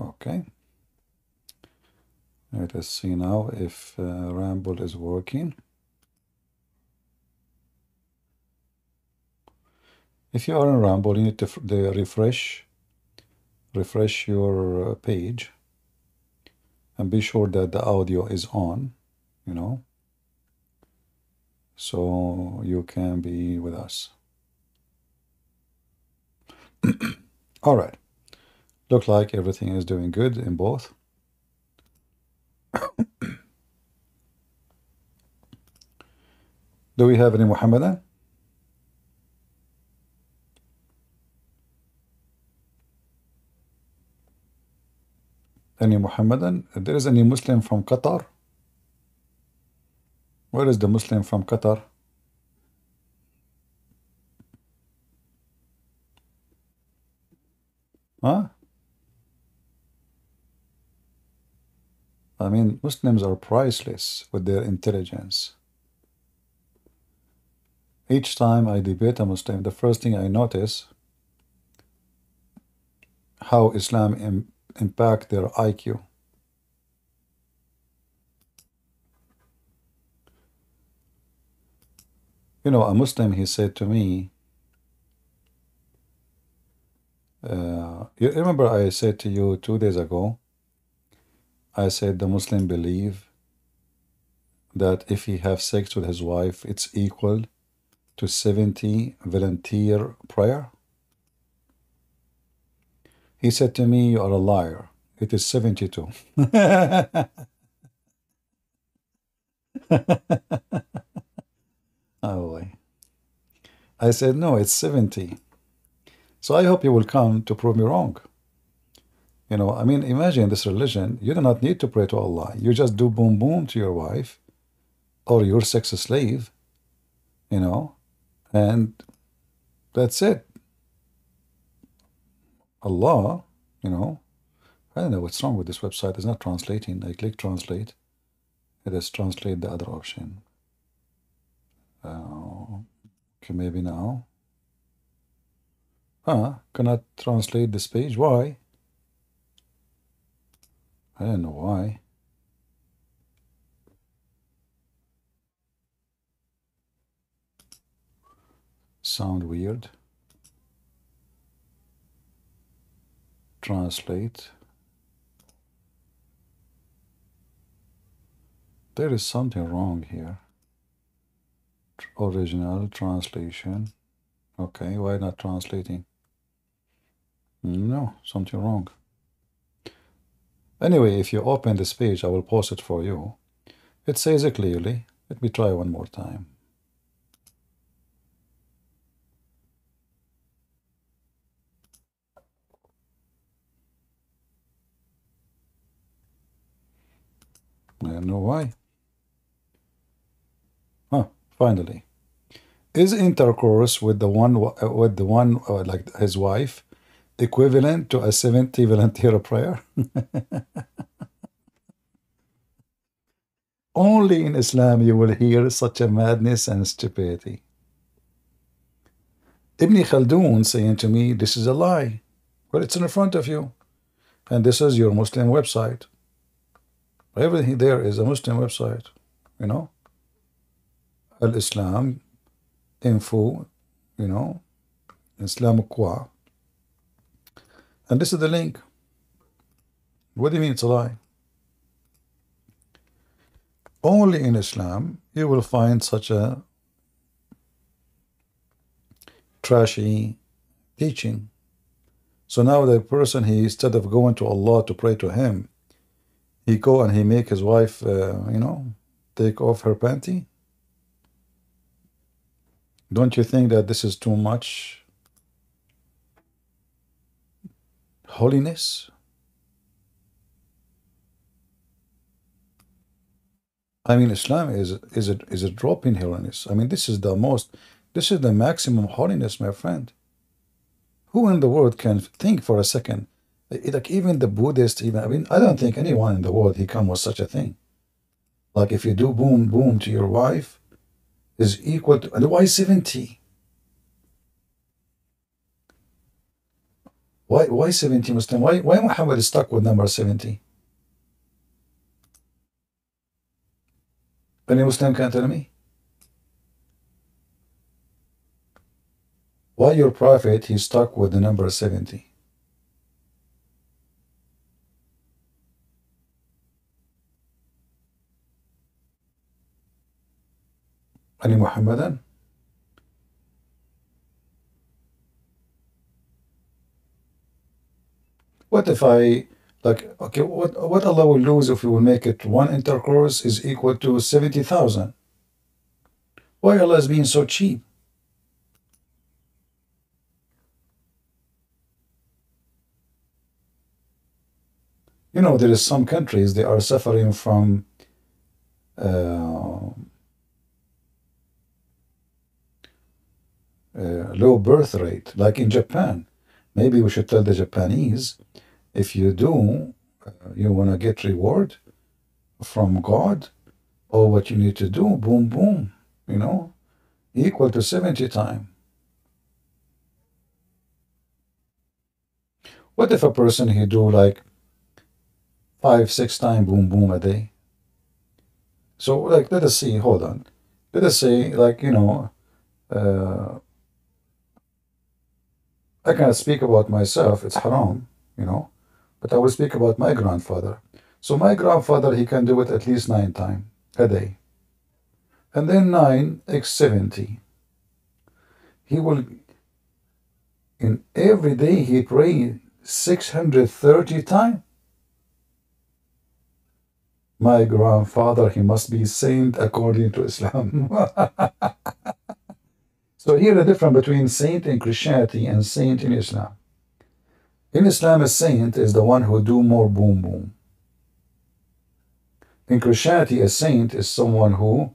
Okay. Let us see now if uh, Rumble is working. If you are in Rumble, you need to refresh, refresh your uh, page and be sure that the audio is on, you know, so you can be with us. All right. Look like everything is doing good in both. Do we have any Muhammadan? Any Muhammadan? There is any Muslim from Qatar? Where is the Muslim from Qatar? Huh? I mean, Muslims are priceless with their intelligence. Each time I debate a Muslim, the first thing I notice how Islam Im impact their IQ. You know, a Muslim, he said to me, uh, you remember I said to you two days ago, I said the Muslim believe that if he have sex with his wife, it's equal to 70 volunteer prayer. He said to me, you are a liar. It is 72. oh boy. I said, no, it's 70. So I hope you will come to prove me wrong. You know, I mean, imagine this religion, you do not need to pray to Allah. You just do boom boom to your wife or your sex slave, you know, and that's it. Allah, you know, I don't know what's wrong with this website. It's not translating. I click translate. It is translate the other option. Uh, okay, maybe now. Ah, cannot translate this page. Why? I don't know why. Sound weird. Translate. There is something wrong here. Original translation. Okay, why not translating? Hmm, no, something wrong. Anyway, if you open this page, I will post it for you. It says it clearly. Let me try one more time. I don't know why. Huh, finally. Is intercourse with the one with the one uh, like his wife equivalent to a 70 volunteer prayer? Only in Islam you will hear such a madness and stupidity. Ibn Khaldun saying to me, this is a lie. Well, it's in front of you. And this is your Muslim website. Everything there is a Muslim website, you know. Al-Islam, info, you know, Islam Qua. And this is the link. What do you mean it's a lie? Only in Islam you will find such a trashy teaching. So now the person, he instead of going to Allah to pray to him, he go and he make his wife, uh, you know, take off her panty. Don't you think that this is too much holiness? I mean, Islam is is a is a drop in holiness. I mean, this is the most, this is the maximum holiness, my friend. Who in the world can think for a second? Like even the Buddhist, even I mean, I don't think anyone in the world he come with such a thing. Like if you do boom boom to your wife, is equal to why seventy? Why, why 70 Muslim? Why, why Muhammad is stuck with number 70? Any Muslim can tell me? Why your prophet, he's stuck with the number 70? Any Muhammadan? What if I, like, okay, what, what Allah will lose if we will make it one intercourse is equal to 70,000? Why Allah is being so cheap? You know, there is some countries, they are suffering from uh, uh, low birth rate, like in Japan. Maybe we should tell the Japanese if you do, uh, you want to get reward from God, or what you need to do, boom, boom, you know, equal to 70 time. What if a person he do like five, six time boom, boom a day? So like, let us see, hold on. Let us say like, you know, uh, I cannot speak about myself, it's haram, you know. But I will speak about my grandfather. So my grandfather, he can do it at least nine times a day. And then 9 x 70. He will, in every day, he pray 630 times. My grandfather, he must be saint according to Islam. so here the difference between saint in Christianity and saint in Islam. In Islam, a saint is the one who do more boom boom. In Christianity, a saint is someone who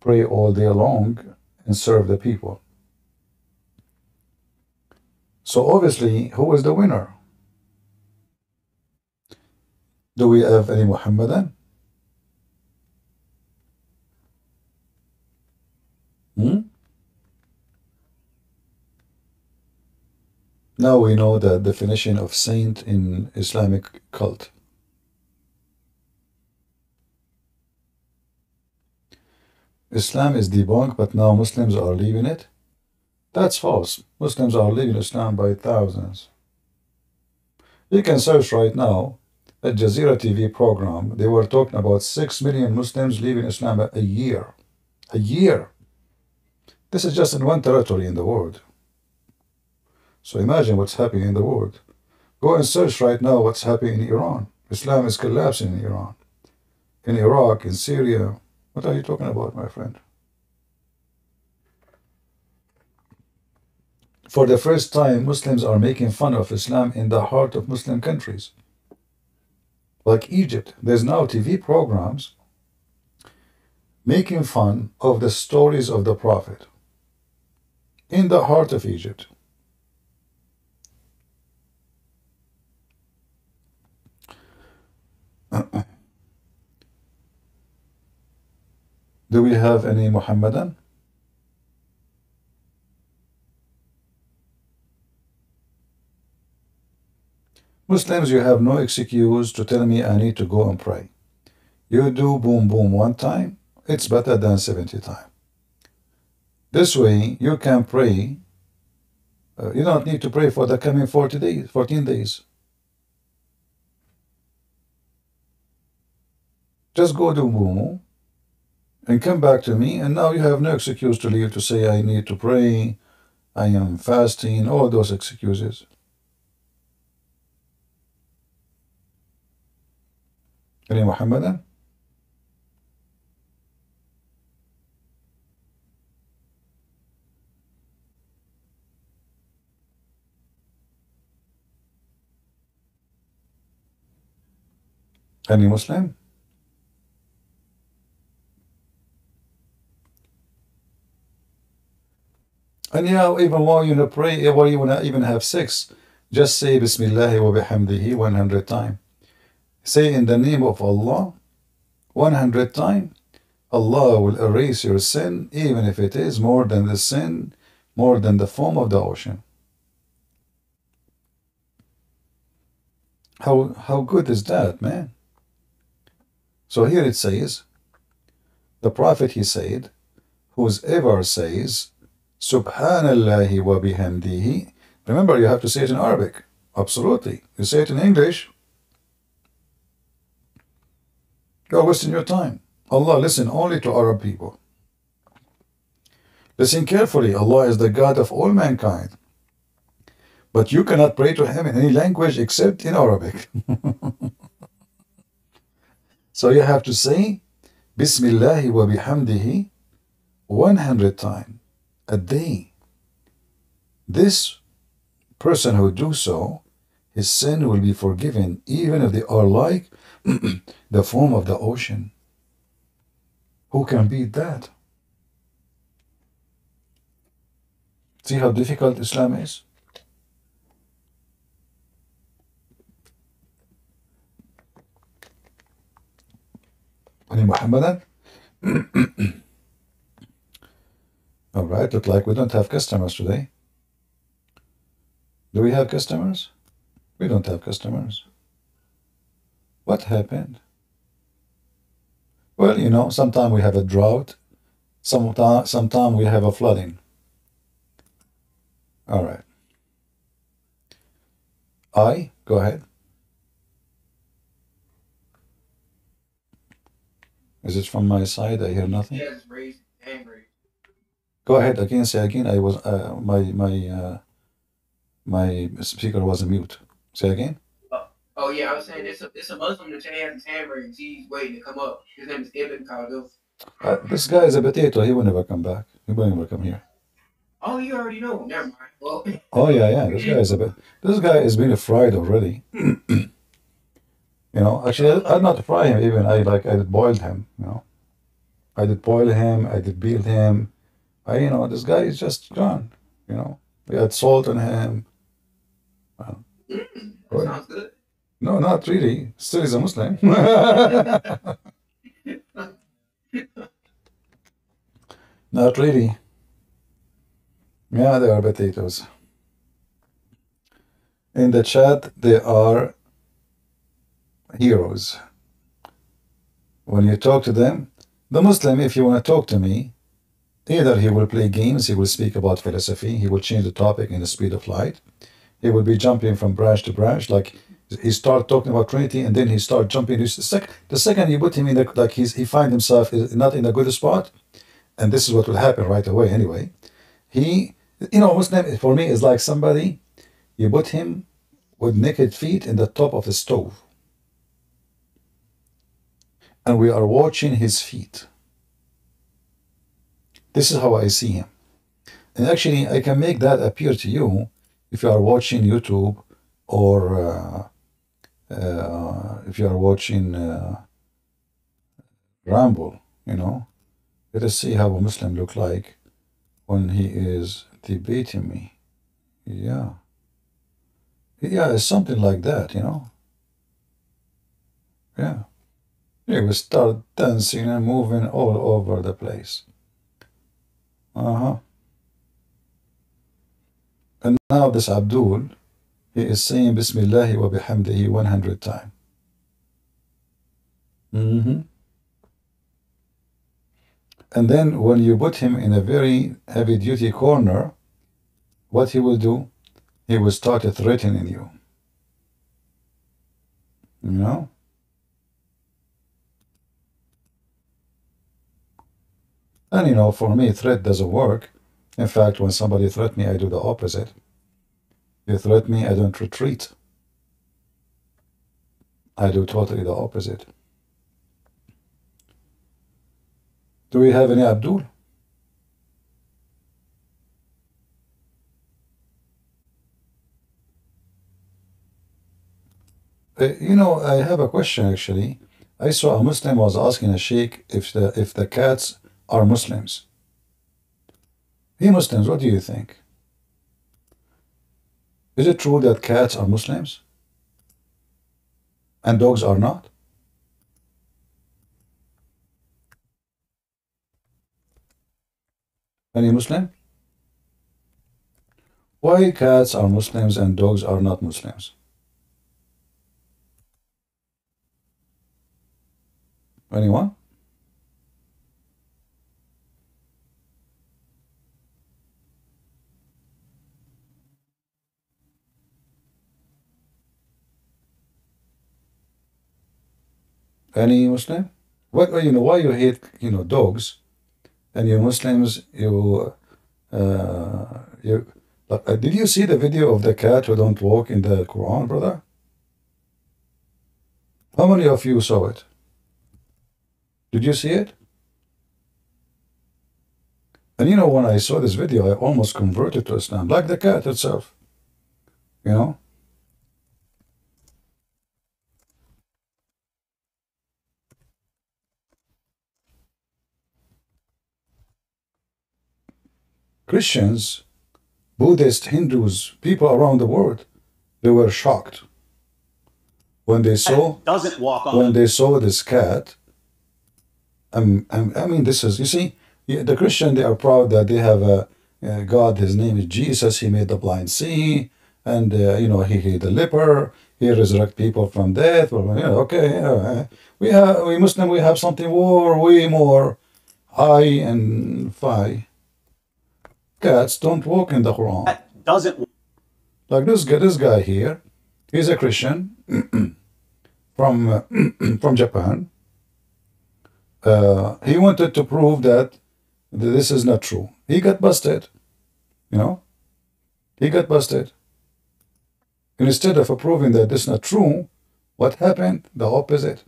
pray all day long and serve the people. So obviously, who is the winner? Do we have any Muhammadan? Hmm? Now we know the definition of saint in Islamic cult. Islam is debunked, but now Muslims are leaving it. That's false. Muslims are leaving Islam by thousands. You can search right now at Jazeera TV program. They were talking about 6 million Muslims leaving Islam a year. A year. This is just in one territory in the world. So imagine what's happening in the world. Go and search right now what's happening in Iran. Islam is collapsing in Iran. In Iraq, in Syria. What are you talking about, my friend? For the first time, Muslims are making fun of Islam in the heart of Muslim countries. Like Egypt, there's now TV programs making fun of the stories of the Prophet in the heart of Egypt. Do we have any Muhammadan? Muslims, you have no excuse to tell me I need to go and pray. You do boom boom one time, it's better than 70 times. This way, you can pray. Uh, you don't need to pray for the coming 40 days, 14 days. Just go to Mumu and come back to me, and now you have no excuse to leave to say, I need to pray, I am fasting, all those excuses. Any Muhammadan? Any Muslim? And you know, even while you pray, while you want to even have sex, just say Bismillah wa bihamdihi 100 times. Say in the name of Allah 100 times. Allah will erase your sin, even if it is more than the sin, more than the foam of the ocean. How, how good is that, man? So here it says, the Prophet, he said, whoever says, Subhanallah wa bihamdihi, remember you have to say it in Arabic. Absolutely. You say it in English, you're wasting your time. Allah, listen only to Arab people. Listen carefully. Allah is the God of all mankind. But you cannot pray to Him in any language except in Arabic. so you have to say, Bismillah wa bihamdihi 100 times a day. This person who do so, his sin will be forgiven even if they are like the foam of the ocean. Who can beat that? See how difficult Islam is? Ali Muhammadan? All right, look like we don't have customers today. Do we have customers? We don't have customers. What happened? Well, you know, sometimes we have a drought, sometimes sometime we have a flooding. All right. I, go ahead. Is it from my side? I hear nothing. Raised raised. Go ahead again. Say again. I was uh, my my uh, my speaker was a mute. Say again. Oh yeah, I was saying it's a it's a Muslim that has his hand raised. He's waiting to come up. His name is Ibn Khaldun. Uh, this guy is a potato. He will never come back. He will never come here. Oh, you already know. Never mind. Well, Oh yeah, yeah. This guy is a bit. This guy is being fried already. you know, actually, I, I'd not fry him even. I like I did boiled him. You know, I did boil him. I did peel him. I you know this guy is just gone. You know, we had salt on him. Well, mm, sounds good. no, not really. Still he's a Muslim. not really. Yeah, they are potatoes. In the chat, they are heroes. When you talk to them, the Muslim, if you want to talk to me, either he will play games, he will speak about philosophy, he will change the topic in the speed of light, he will be jumping from branch to branch, like he start talking about Trinity, and then he start jumping. The, sec- the second you put him in the like he's, he find himself not in a good spot, and this is what will happen right away anyway. He, you know, Muslim for me is like somebody you put him with naked feet in the top of the stove, and we are watching his feet. This is how I see him. And actually, I can make that appear to you if you are watching YouTube or uh, uh, if you are watching uh, Rumble, you know. Let us see how a Muslim look like when he is debating me. Yeah. Yeah, it's something like that, you know. Yeah. He will start dancing and moving all over the place. Uh-huh. And now this Abdul, he is saying Bismillah wa bihamdihi 100 times. hmm And then when you put him in a very heavy duty corner, what he will do? He will start threatening you. You know? And you know, for me, threat doesn't work. In fact, when somebody threat me, I do the opposite. You threat me, I don't retreat. I do totally the opposite. Do we have any Abdul? Uh, you know, I have a question actually. I saw a Muslim was asking a sheikh if the if the cats are Muslims. We Muslims, what do you think? Is it true that cats are Muslims? And dogs are not? Any Muslims? Muslim? Why cats are Muslims and dogs are not Muslims? Anyone? Any Muslim? What you know? Why you hate you know dogs, and you Muslims you uh, you. Uh, did you see the video of the cat who don't walk in the Quran, brother? How many of you saw it? Did you see it? And you know, when I saw this video, I almost converted to Islam, like the cat itself. You know? Christians, Buddhists, Hindus, people around the world, they were shocked when they saw doesn't walk on when they saw this cat. Um, um, I mean, this is you see, the Christian they are proud that they have a, a God. His name is Jesus. He made the blind see, and uh, you know he healed the leper. He resurrect people from death. Well, yeah, okay, yeah, we have we Muslim. We have something more, way more high and fine. Cats don't walk in the Quran. That doesn't Like this guy, this guy here, he's a Christian from uh, from Japan. Uh, he wanted to prove that this is not true. He got busted. You know, he got busted. And instead of proving that this is not true, what happened? The opposite.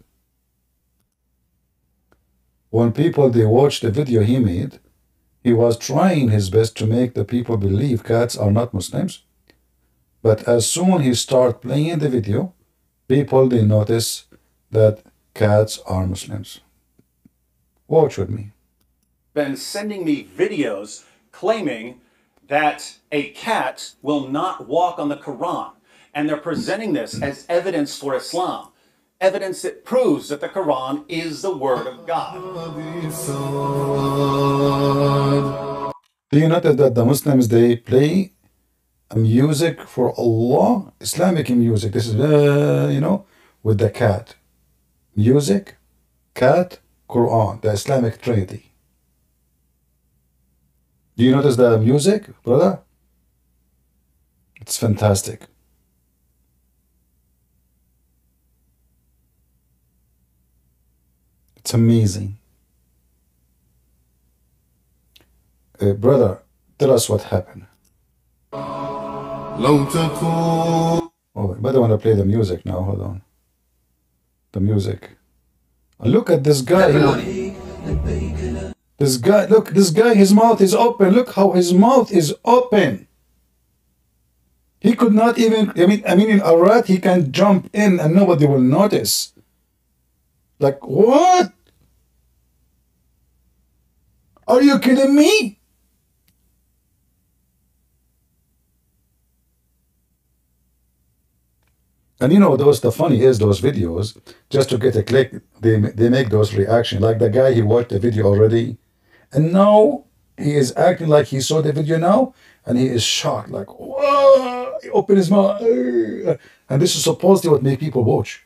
When people they watched the video he made, he was trying his best to make the people believe cats are not Muslims. But as soon he start playing the video, people they notice that cats are Muslims. Watch with me. been sending me videos claiming that a cat will not walk on the Quran. And they're presenting this as evidence for Islam. Evidence that proves that the Quran is the word of God. Do you notice that the Muslims they play music for Allah, Islamic music? This is uh, you know with the cat, music, cat, Quran, the Islamic Trinity. Do you notice the music, brother? It's fantastic. It's amazing. Uh, brother, tell us what happened. Oh, but I want to play the music now. Hold on. The music. Look at this guy. This guy, look, this guy, his mouth is open. Look how his mouth is open. He could not even, I mean, I mean in Arat, he can jump in and nobody will notice. Like, what? Are you kidding me? And you know, those the funny is those videos, just to get a click, they they make those reaction. Like the guy he watched the video already, and now he is acting like he saw the video now, and he is shocked, like whoa! He opened his mouth, and this is supposedly what make people watch.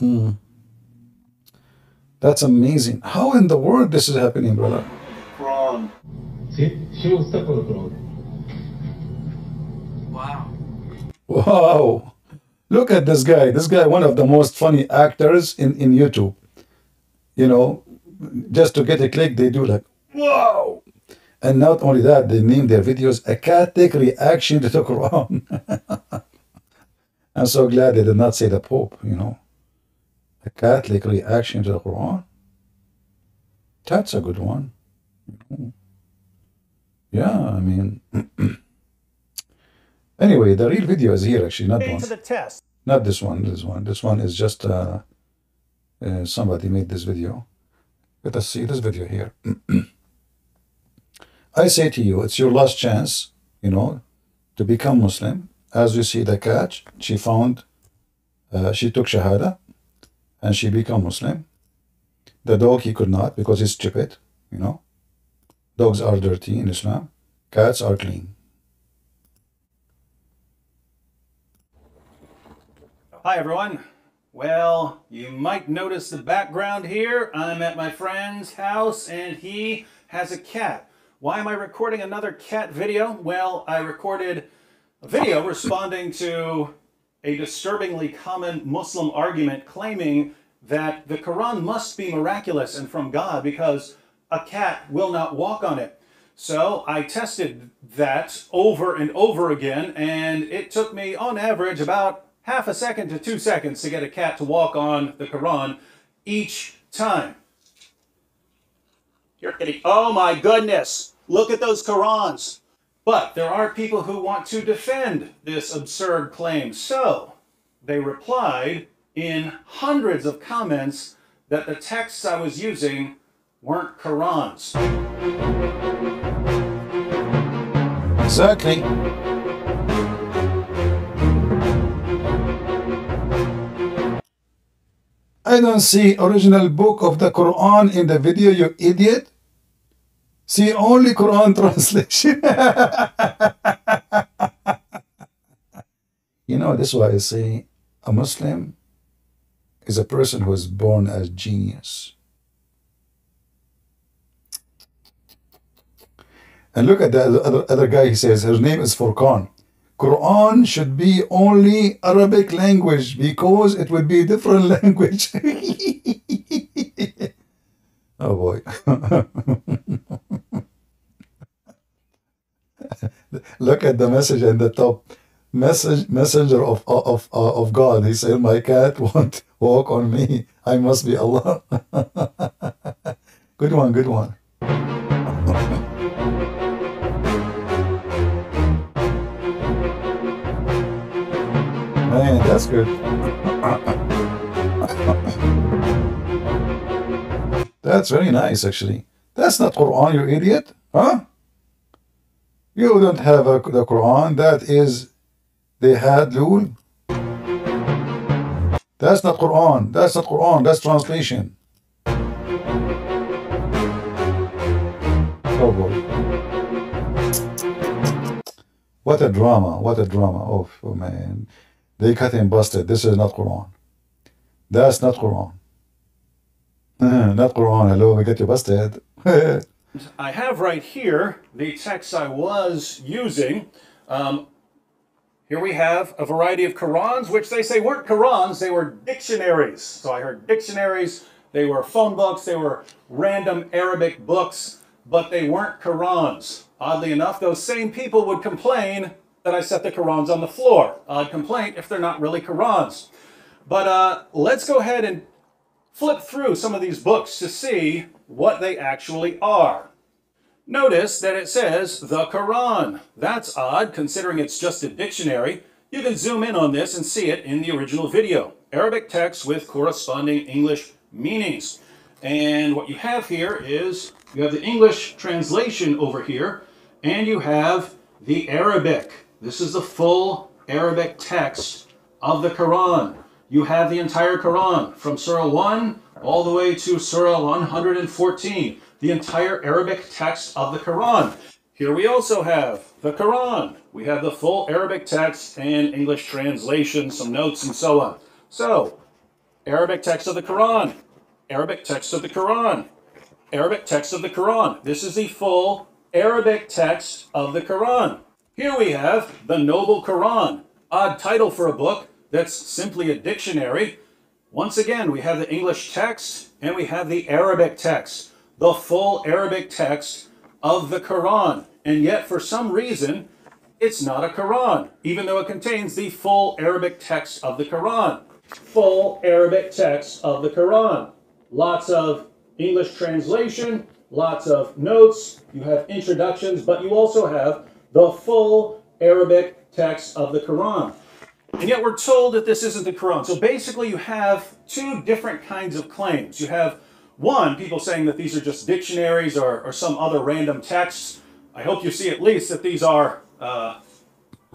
Hmm. That's amazing. How in the world this is happening, brother? Quran. Sí, she will step on. Wow. Wow. Look at this guy. This guy, one of the most funny actors in, in YouTube. You know, just to get a click, they do like, wow. And not only that, they name their videos a Catholic reaction to the Quran. I'm so glad they did not say the Pope, you know. A Catholic reaction to the Quran. That's a good one. Yeah, I mean. anyway, the real video is here actually, not one. The test. Not this one, this one. This one is just uh, uh, somebody made this video. Let us see this video here. I say to you, it's your last chance, you know, to become Muslim. As you see the catch, she found, uh, she took Shahada and she become Muslim. The dog, he could not because he's stupid, you know. Dogs are dirty in Islam. Cats are clean. Hi, everyone. Well, you might notice the background here. I'm at my friend's house and he has a cat. Why am I recording another cat video? Well, I recorded a video responding to a disturbingly common Muslim argument claiming that the Quran must be miraculous and from God because a cat will not walk on it. So I tested that over and over again, and it took me on average about half a second to two seconds to get a cat to walk on the Quran each time. You're kidding. Oh my goodness. Look at those Qurans. But there are people who want to defend this absurd claim. So they replied in hundreds of comments that the texts I was using weren't Qurans. Exactly. I don't see original book of the Quran in the video, you idiot. See only Quran translation. you know, this is why I say a Muslim is a person who is born as genius. And look at the other, other guy, he says, his name is Furqan. Quran should be only Arabic language because it would be a different language. oh boy. look at the message in the top. Message messenger of of uh, of God. He said, My cat won't walk on me. I must be Allah. good one, good one. Man, that's good. That's very nice, actually. That's not Quran, you idiot. Huh? You don't have a, the Quran. That is the Hadlul. That's not Quran. That's not Quran. That's translation. Oh boy. What a drama. What a drama. Oh, oh man. They cut him busted. This is not Quran. That's not Quran. not Quran. Hello, we get you busted. I have right here the text I was using. Um, here we have a variety of Qurans, which they say weren't Qurans, they were dictionaries. So I heard dictionaries, they were phone books, they were random Arabic books, but they weren't Qurans. Oddly enough, those same people would complain that I set the Qurans on the floor. Odd complaint if they're not really Qurans. But uh, let's go ahead and flip through some of these books to see what they actually are. Notice that it says the Quran. That's odd considering it's just a dictionary. You can zoom in on this and see it in the original video. Arabic text with corresponding English meanings. And what you have here is you have the English translation over here and you have the Arabic. This is the full Arabic text of the Quran. You have the entire Quran from Surah 1 all the way to Surah 114, the entire Arabic text of the Quran. Here we also have the Quran. We have the full Arabic text and English translation, some notes, and so on. So, Arabic text of the Quran, Arabic text of the Quran, Arabic text of the Quran. This is the full Arabic text of the Quran. Here we have the Noble Quran, odd title for a book that's simply a dictionary. Once again, we have the English text and we have the Arabic text, the full Arabic text of the Quran. And yet, for some reason, it's not a Quran, even though it contains the full Arabic text of the Quran. Full Arabic text of the Quran. Lots of English translation, lots of notes, you have introductions, but you also have the full Arabic text of the Quran. And yet we're told that this isn't the Quran. So basically you have two different kinds of claims. You have one, people saying that these are just dictionaries or, or some other random texts. I hope you see at least that these are uh,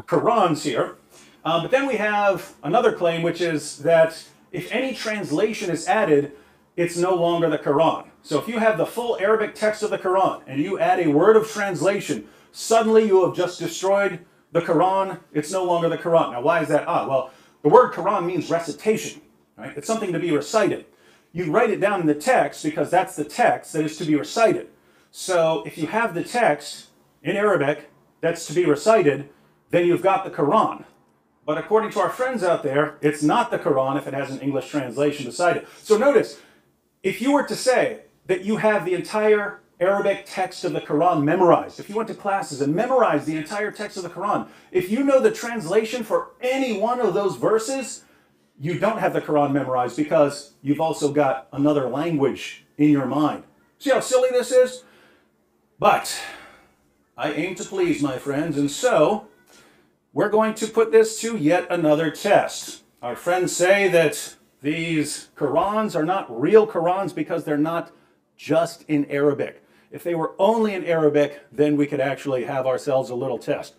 Qurans here. Um, but then we have another claim, which is that if any translation is added, it's no longer the Quran. So if you have the full Arabic text of the Quran and you add a word of translation, suddenly you have just destroyed the Quran. It's no longer the Quran. Now, why is that odd? Well, the word Quran means recitation. Right? It's something to be recited. You write it down in the text because that's the text that is to be recited. So if you have the text in Arabic that's to be recited, then you've got the Quran. But according to our friends out there, it's not the Quran if it has an English translation beside it. So notice, if you were to say that you have the entire Arabic text of the Quran memorized, if you went to classes and memorized the entire text of the Quran, if you know the translation for any one of those verses, you don't have the Quran memorized because you've also got another language in your mind. See how silly this is? But I aim to please my friends, and so we're going to put this to yet another test. Our friends say that these Qurans are not real Qurans because they're not just in Arabic. If they were only in Arabic, then we could actually have ourselves a little test.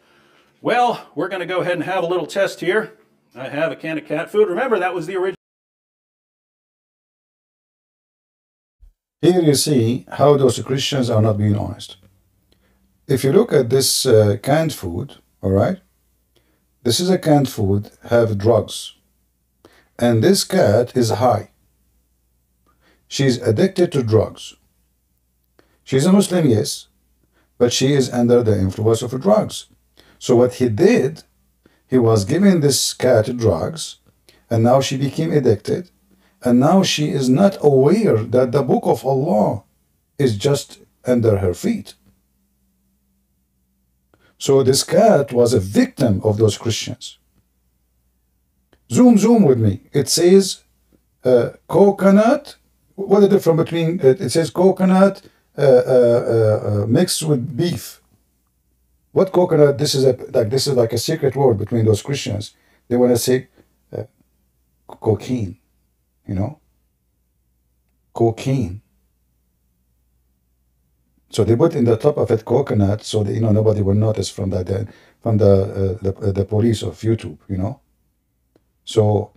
Well, we're going to go ahead and have a little test here. I have a can of cat food. Remember, that was the original. Here you see how those Christians are not being honest. If you look at this uh, canned food, all right, this is a canned food, have drugs. And this cat is high. She's addicted to drugs. She's a Muslim, yes, but she is under the influence of drugs. So what he did, he was giving this cat drugs, and now she became addicted, and now she is not aware that the book of Allah is just under her feet. So this cat was a victim of those Christians. Zoom, zoom with me. It says uh, coconut. What is the difference between it? It says coconut mixed with beef. What coconut? This is a like this is like a secret word between those Christians. They want to say uh, cocaine, you know, cocaine. So they put in the top of it coconut, so that you know nobody will notice from the from the, uh, the the police of YouTube, you know. So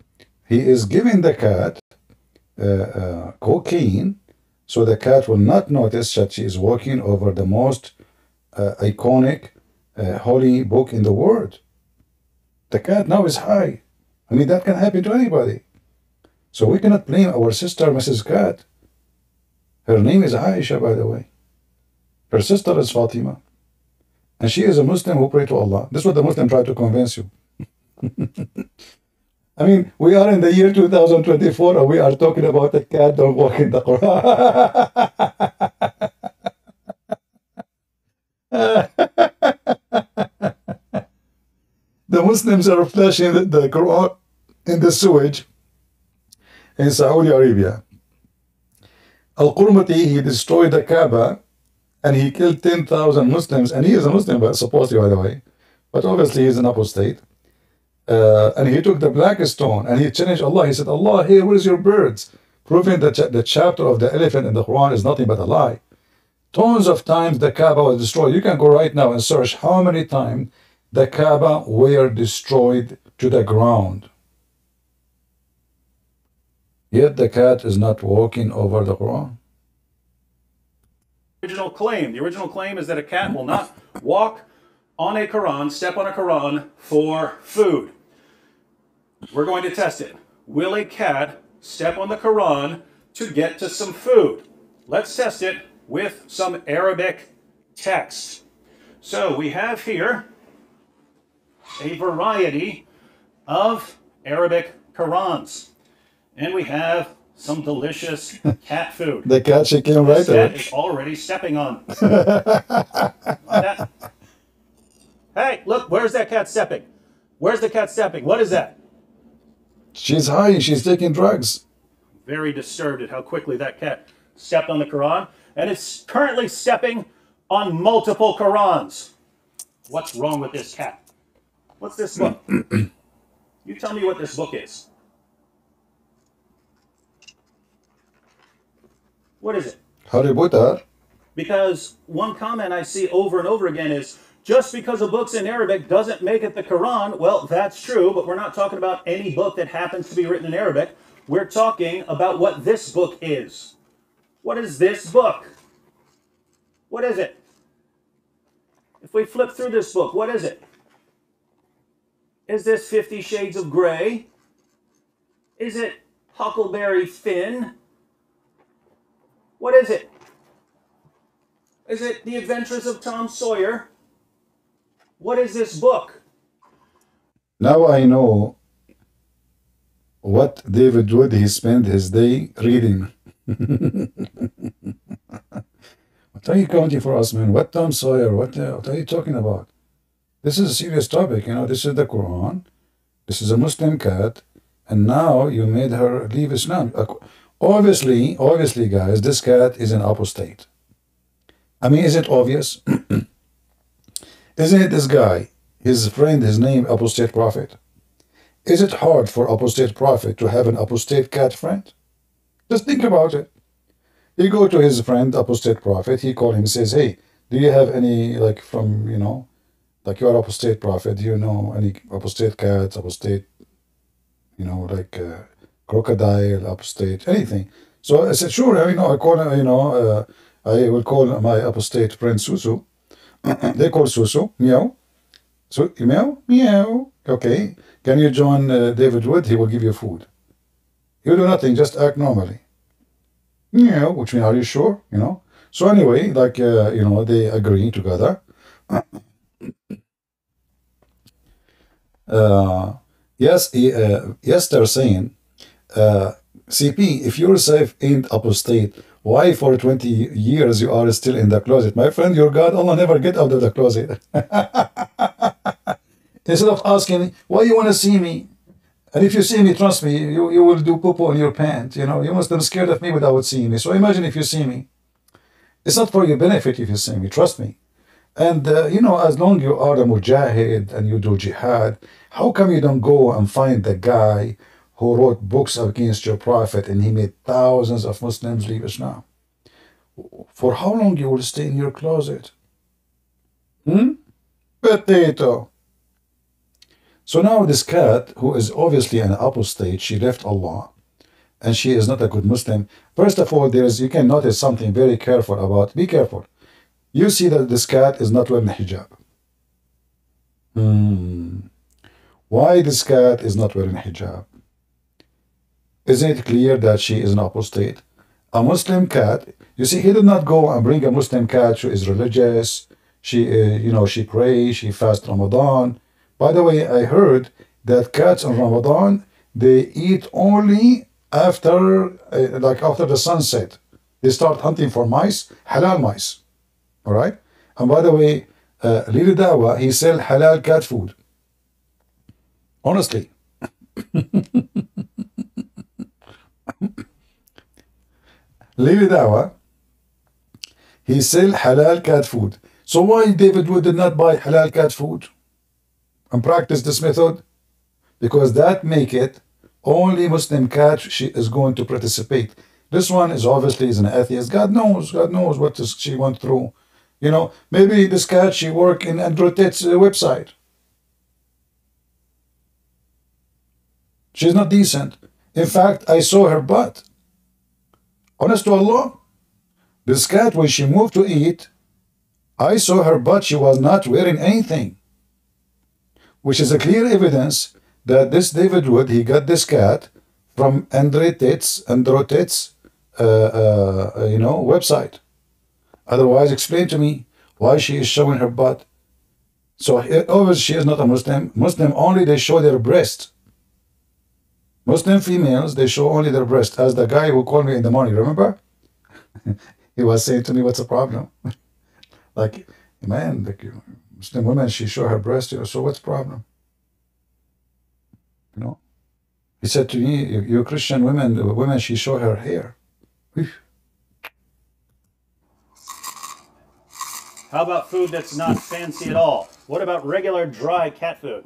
he is giving the cat uh, uh, cocaine, so the cat will not notice that she is walking over the most uh, iconic uh, holy book in the world. The cat now is high. I mean that can happen to anybody. So we cannot blame our sister, Mrs. Cat. Her name is Aisha, by the way. Her sister is Fatima. And she is a Muslim who pray to Allah. This is what the Muslim try to convince you. I mean, we are in the year 2024 and we are talking about a cat don't walk in the Quran. the Muslims are flushing the, Quran in the sewage in Saudi Arabia. Al-Qurmati, he destroyed the Kaaba and he killed 10,000 Muslims, and he is a Muslim, but supposedly, by the way, but obviously he's an apostate. Uh, and he took the black stone and he challenged Allah. He said, Allah, here, where's your birds? Proving that the chapter of the elephant in the Quran is nothing but a lie. Tons of times the Kaaba was destroyed. You can go right now and search how many times the Kaaba were destroyed to the ground. Yet the cat is not walking over the Quran original claim. The original claim is that a cat will not walk on a Quran, step on a Quran for food. We're going to test it. Will a cat step on the Quran to get to some food? Let's test it with some Arabic text. So we have here a variety of Arabic Qurans. And we have some delicious cat food. the cat she came right there. cat is already stepping on. Hey, look, where's that cat stepping? Where's the cat stepping? What is that? She's high. She's taking drugs. Very disturbed at how quickly that cat stepped on the Quran, and it's currently stepping on multiple Qurans. What's wrong with this cat? What's this book? you tell me what this book is. What is it? Harry Potter. Because one comment I see over and over again is just because a book's in Arabic doesn't make it the Quran. Well, that's true, but we're not talking about any book that happens to be written in Arabic. We're talking about what this book is. What is this book? What is it? If we flip through this book, what is it? Is this Fifty Shades of Grey? Is it Huckleberry Finn. What is it? Is it The Adventures of Tom Sawyer? What is this book? Now I know what David Wood he spent his day reading. what are you counting for us, man? What Tom Sawyer? What, uh, what are you talking about? This is a serious topic, you know. This is the Quran. This is a Muslim cat, and now you made her leave Islam. Obviously, obviously, guys, this cat is an apostate. I mean, is it obvious? Isn't it this guy, his friend, his name, apostate prophet? Is it hard for apostate prophet to have an apostate cat friend? Just think about it. He go to his friend, apostate prophet, he call him, says, hey, do you have any, like, from, you know, like you're apostate prophet, do you know any apostate cats, apostate, you know, like uh, crocodile, apostate, anything. So I said, sure, you know, I call, you know, uh, I will call my apostate friend Susu. They call Susu, meow. So, meow, meow. Okay. Can you join uh, David Wood? He will give you food. You do nothing, just act normally. Meow, which means, are you sure? You know. So anyway, like, uh, you know, they agree together. Uh, yes, uh, yes, they're saying, uh, CP, if yourself ain't apostate, why for 20 years you are still in the closet? My friend, your God, Allah never get out of the closet. Instead of asking, why you want to see me? And if you see me, trust me, you, you will do poo-poo in your pants. You know, you must have scared of me without seeing me. So imagine if you see me. It's not for your benefit if you see me, trust me. And, uh, you know, as long you are a mujahid and you do jihad, how come you don't go and find the guy who wrote books against your prophet and he made thousands of Muslims leave Islam? For how long you will stay in your closet? Hmm? Potato. So now this cat, who is obviously an apostate, she left Allah, and she is not a good Muslim. First of all, there is you can notice something very careful about. Be careful. You see that this cat is not wearing hijab. Hmm. Why this cat is not wearing hijab? Isn't it clear that she is an apostate? A Muslim cat, you see, he did not go and bring a Muslim cat who is religious. She, uh, you know, she prays, she fasts Ramadan. By the way, I heard that cats in Ramadan, they eat only after, uh, like after the sunset. They start hunting for mice, halal mice. All right? And by the way, uh, Lili Dawa, he sell halal cat food. Honestly. Lili Dawa, he sell halal cat food. So why David Wood did not buy halal cat food and practice this method? Because that make it only Muslim cat she is going to participate. This one is obviously is an atheist. God knows, God knows what this, she went through. You know, maybe this cat she work in Andrew Tate's uh, website. She's not decent. In fact, I saw her butt. Honest to Allah, this cat, when she moved to eat, I saw her butt. She was not wearing anything, which is a clear evidence that this David Wood, he got this cat from Andre Tate's, Andrew Tate's, uh, uh, you know, website. Otherwise, explain to me why she is showing her butt. So obviously she is not a Muslim. Muslim only they show their breast. Muslim females, they show only their breast. As the guy who called me in the morning, remember? he was saying to me, what's the problem? like, man, like you Muslim women, she show her breast, you know, so what's the problem? You know? He said to me, you, you Christian women, women, she show her hair. How about food that's not fancy at all? What about regular dry cat food?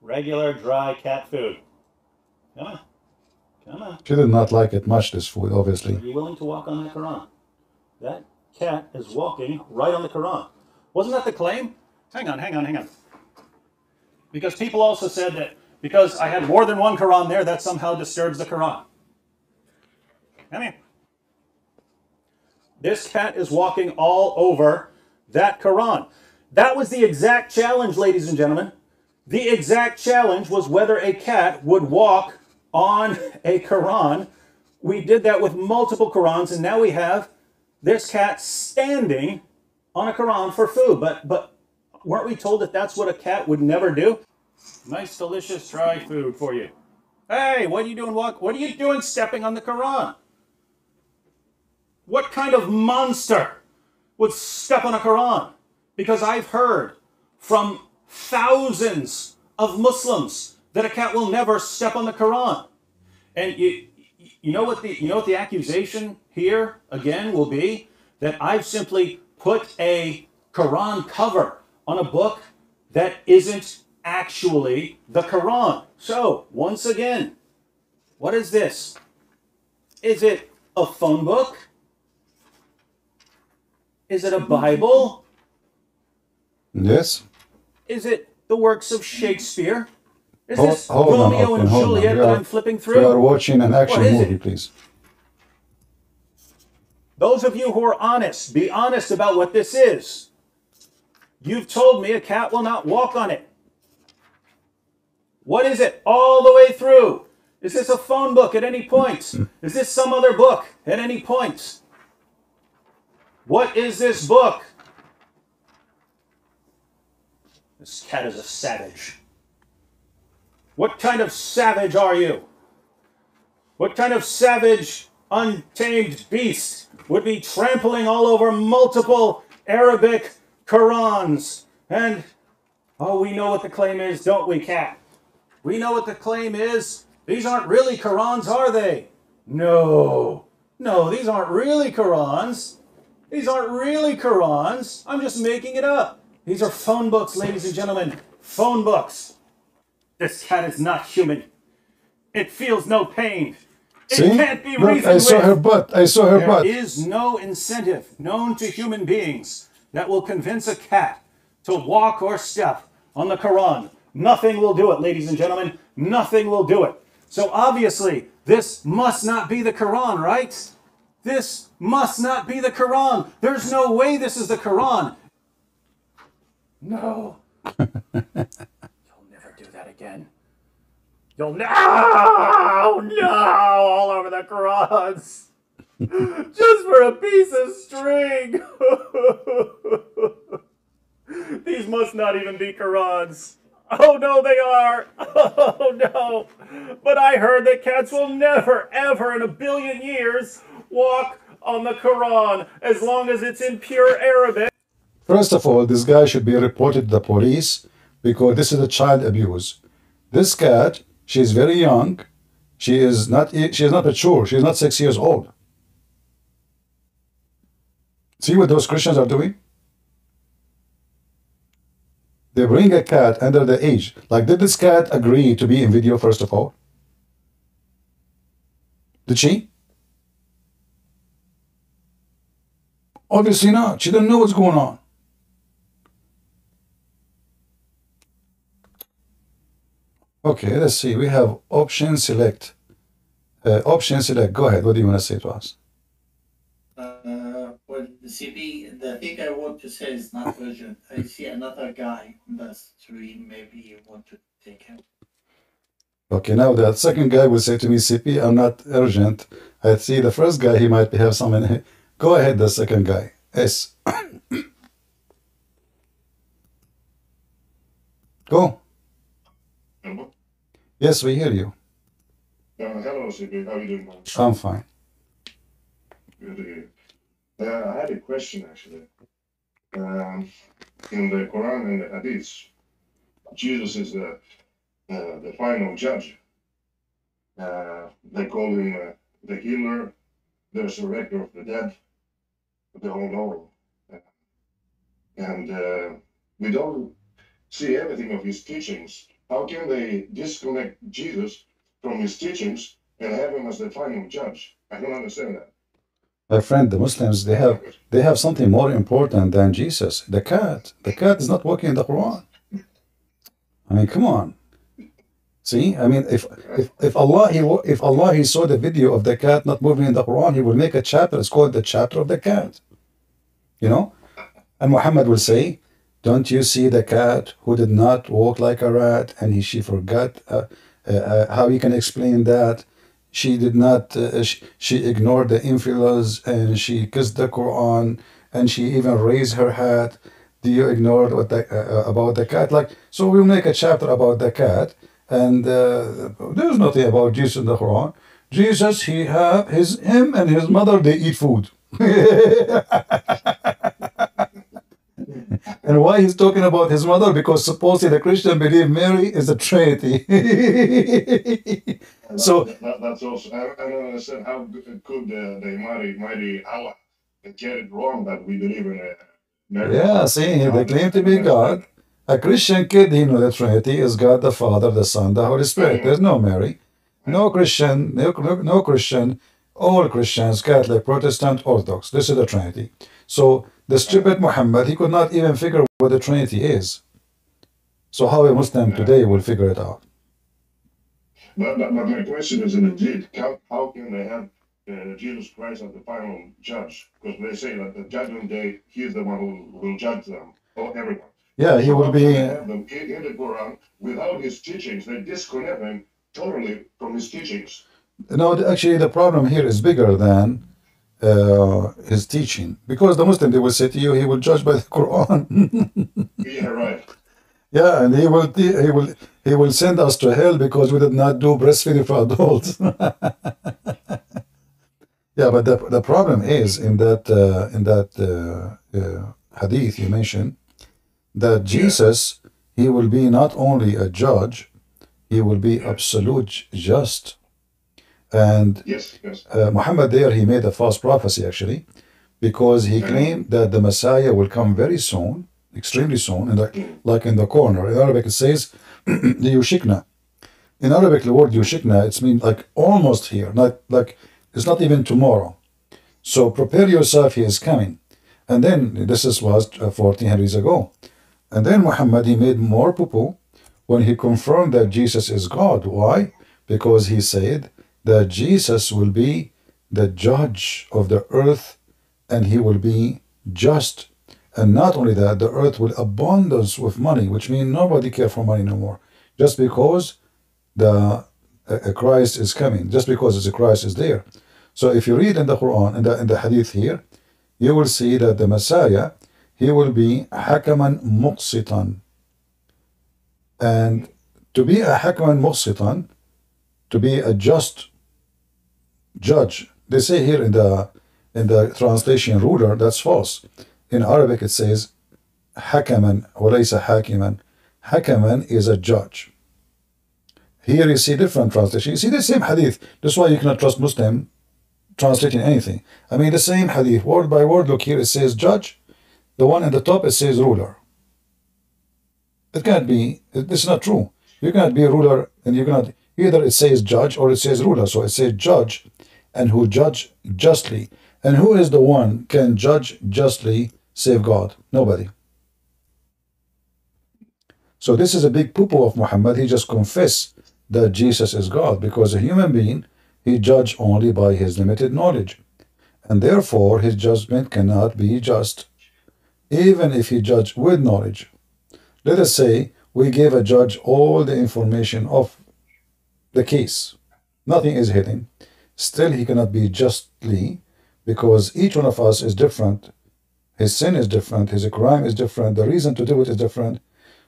Regular dry cat food. Come on. Come on. She did not like it much, this food, obviously. Are you willing to walk on that Quran? That cat is walking right on the Quran. Wasn't that the claim? Hang on, hang on, hang on. Because people also said that because I had more than one Quran there, that somehow disturbs the Quran. Come here. This cat is walking all over that Quran. That was the exact challenge, ladies and gentlemen. The exact challenge was whether a cat would walk on a Quran. We did that with multiple Qurans, and now we have this cat standing on a Quran for food. But but weren't we told that that's what a cat would never do? Nice, delicious, dry food for you. Hey, what are you doing? Walk? What are you doing? Stepping on the Quran? What kind of monster would step on a Quran? Because I've heard from thousands of Muslims that a cat will never step on the Quran. And you, you know what the you know what the accusation here again will be that I've simply put a Quran cover on a book that isn't actually the Quran. So, once again, what is this? Is it a phone book? Is it a Bible? Yes. Is it the works of Shakespeare? Is Hold, this hold Romeo Open, and. Juliet that I'm flipping through? we are watching an action movie, it? please. Those of you who are honest, be honest about what this is. You've told me a cat will not walk on it. What is it all the way through? Is this a phone book at any point? Is this some other book at any point? What is this book? This cat is a savage. What kind of savage are you? What kind of savage, untamed beast would be trampling all over multiple Arabic Qurans? And, oh, we know what the claim is, don't we, cat? We know what the claim is. These aren't really Qurans, are they? No. No, these aren't really Qurans. These aren't really Qurans. I'm just making it up. These are phone books, ladies and gentlemen. Phone books. This cat is not human. It feels no pain. It See? can't be Look, reasoned I saw with. her butt. I saw her There butt. is no incentive known to human beings that will convince a cat to walk or step on the Quran. Nothing will do it, ladies and gentlemen. Nothing will do it. So obviously, this must not be the Quran, right? This must not be the Quran. There's no way this is the Quran. No. You'll never do that again. You'll no, oh, no, all over the Qurans. Just for a piece of string. These must not even be Qurans. Oh no, they are. Oh no. But I heard that cats will never, ever in a billion years walk on the Quran as long as it's in pure Arabic. First of all, this guy should be reported to the police because this is a child abuse. This cat, she is very young. She is not. She is not mature. She is not six years old. See what those Christians are doing? They bring a cat under the age. Like, did this cat agree to be in video? First of all, did she? Obviously not. She didn't know what's going on. Okay, let's see. We have option select. Uh, option select. Go ahead. What do you want to say to us? Uh, well, the CP, the thing I want to say is not urgent. I see another guy on the stream. Maybe you want to take him. Okay, now that second guy will say to me, CP, I'm not urgent. I see the first guy, he might have something. Go ahead, the second guy. Yes. Go. Yes, we hear you. Uh, hello, CP. How are you doing, man? I'm fine. Good to hear. Uh, I had a question, actually. Um, in the Quran and the Hadith, Jesus is the uh, the final judge. Uh, they call him uh, the healer, the resurrector of the dead, the whole. Uh, and uh, we don't see anything of his teachings. How can they disconnect Jesus from his teachings and have him as the final judge? I don't understand that. My friend, the Muslims, they have they have something more important than Jesus. The cat. The cat is not walking in the Quran. I mean, come on. See, I mean, if if, if Allah he if Allah he saw the video of the cat not moving in the Quran, he will make a chapter. It's called the chapter of the cat. You know, and Muhammad will say, "Don't you see the cat who did not walk like a rat, and he she forgot uh, uh, uh, how you can explain that she did not, uh, she, she ignored the infidels and she kissed the Quran and she even raised her hat. Do you ignore what the, uh, uh, about the cat? Like, so we'll make a chapter about the cat, and uh, there's nothing about Jesus in the Quran. Jesus, he have his him and his mother they eat food. and why he's talking about his mother? Because supposedly the Christian believe Mary is a Trinity. so that, that's also I, I don't understand how could uh, the mighty mighty Allah get it wrong that we believe in a Mary. yeah, see, they claim to be God. A Christian kid, he know the Trinity is God the Father, the Son, the Holy Spirit. There's no Mary. No Christian, no, no, no Christian, all Christians, Catholic, Protestant, Orthodox. This is the Trinity. So the stupid Muhammad, he could not even figure what the Trinity is. So how a Muslim today will figure it out? But, but, but my question is indeed, how, how can they have uh, Jesus Christ as the final judge? Because they say that the judgment day, he is the one who will judge them, or everyone. Yeah, he will be. them in, in the Quran without his teachings? They disconnect him totally from his teachings. No, actually, the problem here is bigger than uh, his teaching. Because the Muslim, they will say to you, he will judge by the Quran. Yeah, right. yeah, and he will, he will, he will send us to hell because we did not do breastfeeding for adults. yeah, but the, the problem is in that uh, in that uh, uh, hadith you mentioned that Jesus he will be not only a judge, he will be absolute just. And Yes, yes. uh, Muhammad there he made a false prophecy actually because he claimed that the Messiah will come very soon, extremely soon, and like, like in the corner. In Arabic it says the Yushikna. In Arabic the word Yushikna it's mean like almost here, not like it's not even tomorrow. So prepare yourself, he is coming. And then this is was uh, 1400 years ago. And then Muhammad he made more poo when he confirmed that Jesus is God. Why? Because he said that Jesus will be the judge of the earth and he will be just. And not only that, the earth will abundance with money, which means nobody care for money no more. Just because the uh, Christ is coming, just because the Christ is there. So if you read in the Quran, in the, in the Hadith here, you will see that the Messiah, he will be hakaman muqsitan. And to be a hakaman muqsitan, to be a just judge, they say here in the in the translation ruler, that's false. In Arabic it says hakaman, walaysa hakiman. Hakaman is a judge. Here you see different translation. You see the same hadith. That's why you cannot trust Muslim translating anything. I mean the same hadith, word by word. Look here, it says judge. The one in the top it says ruler. It can't be. This is not true. You cannot be a ruler, and you cannot either. It says judge or it says ruler. So it says judge, and who judge justly. And who is the one can judge justly save God? Nobody. So this is a big poo of Muhammad. He just confessed that Jesus is God because a human being he judged only by his limited knowledge, and therefore his judgment cannot be just, even if he judged with knowledge. Let us say we gave a judge all the information of the case. Nothing is hidden. Still, he cannot be justly because each one of us is different. His sin is different. His crime is different. The reason to do it is different.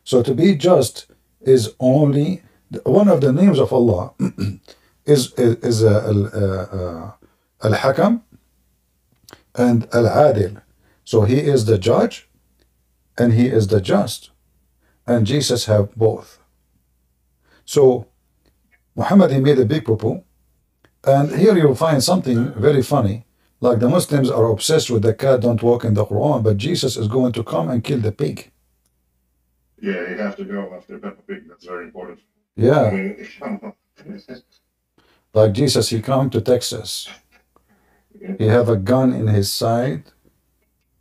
So, to be just is only one of the names of Allah is is, uh, al uh, uh, Hakam and Al Adil. So, He is the judge and He is the just and Jesus have both. So Muhammad he made a big poo and here you'll find something very funny. Like the Muslims are obsessed with the cat don't walk in the Quran, but Jesus is going to come and kill the pig. Yeah, you have to go after Peppa Pig. That's very important. I Yeah, mean, like Jesus, he come to Texas. He have a gun in his side,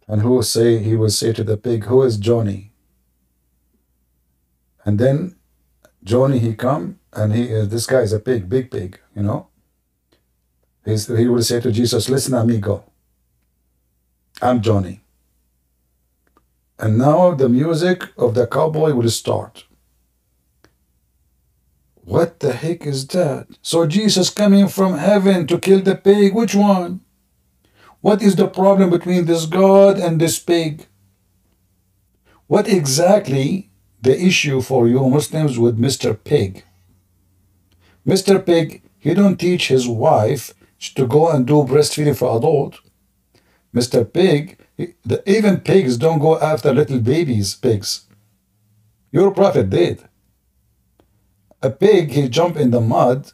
and who say he will say to the pig, "Who is Johnny?" And then Johnny he come and he is this guy is a pig, big pig, you know. He will say to Jesus, "Listen, amigo. I'm Johnny." And now the music of the cowboy will start. What the heck is that? So Jesus coming from heaven to kill the pig, which one? What is the problem between this God and this pig? What exactly the issue for you Muslims with Mr. Pig? Mr. Pig, he don't teach his wife to go and do breastfeeding for adult. Mr. Pig, the, even pigs don't go after little babies, pigs. Your prophet did. A pig, he jump in the mud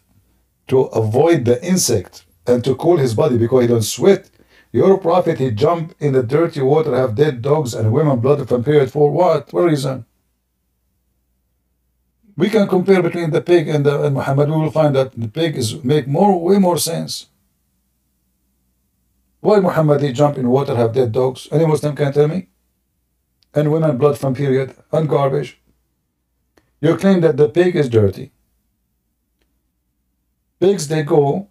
to avoid the insect and to cool his body because he don't sweat. Your prophet, he jump in the dirty water, have dead dogs and women blood from period for what? What reason? We can compare between the pig and, the, and Muhammad. We will find that the pig is make more way more sense. Why Muhammad he jump in water, have dead dogs? Any Muslim can tell me? And women blood from period and garbage. You claim that the pig is dirty. Pigs they go.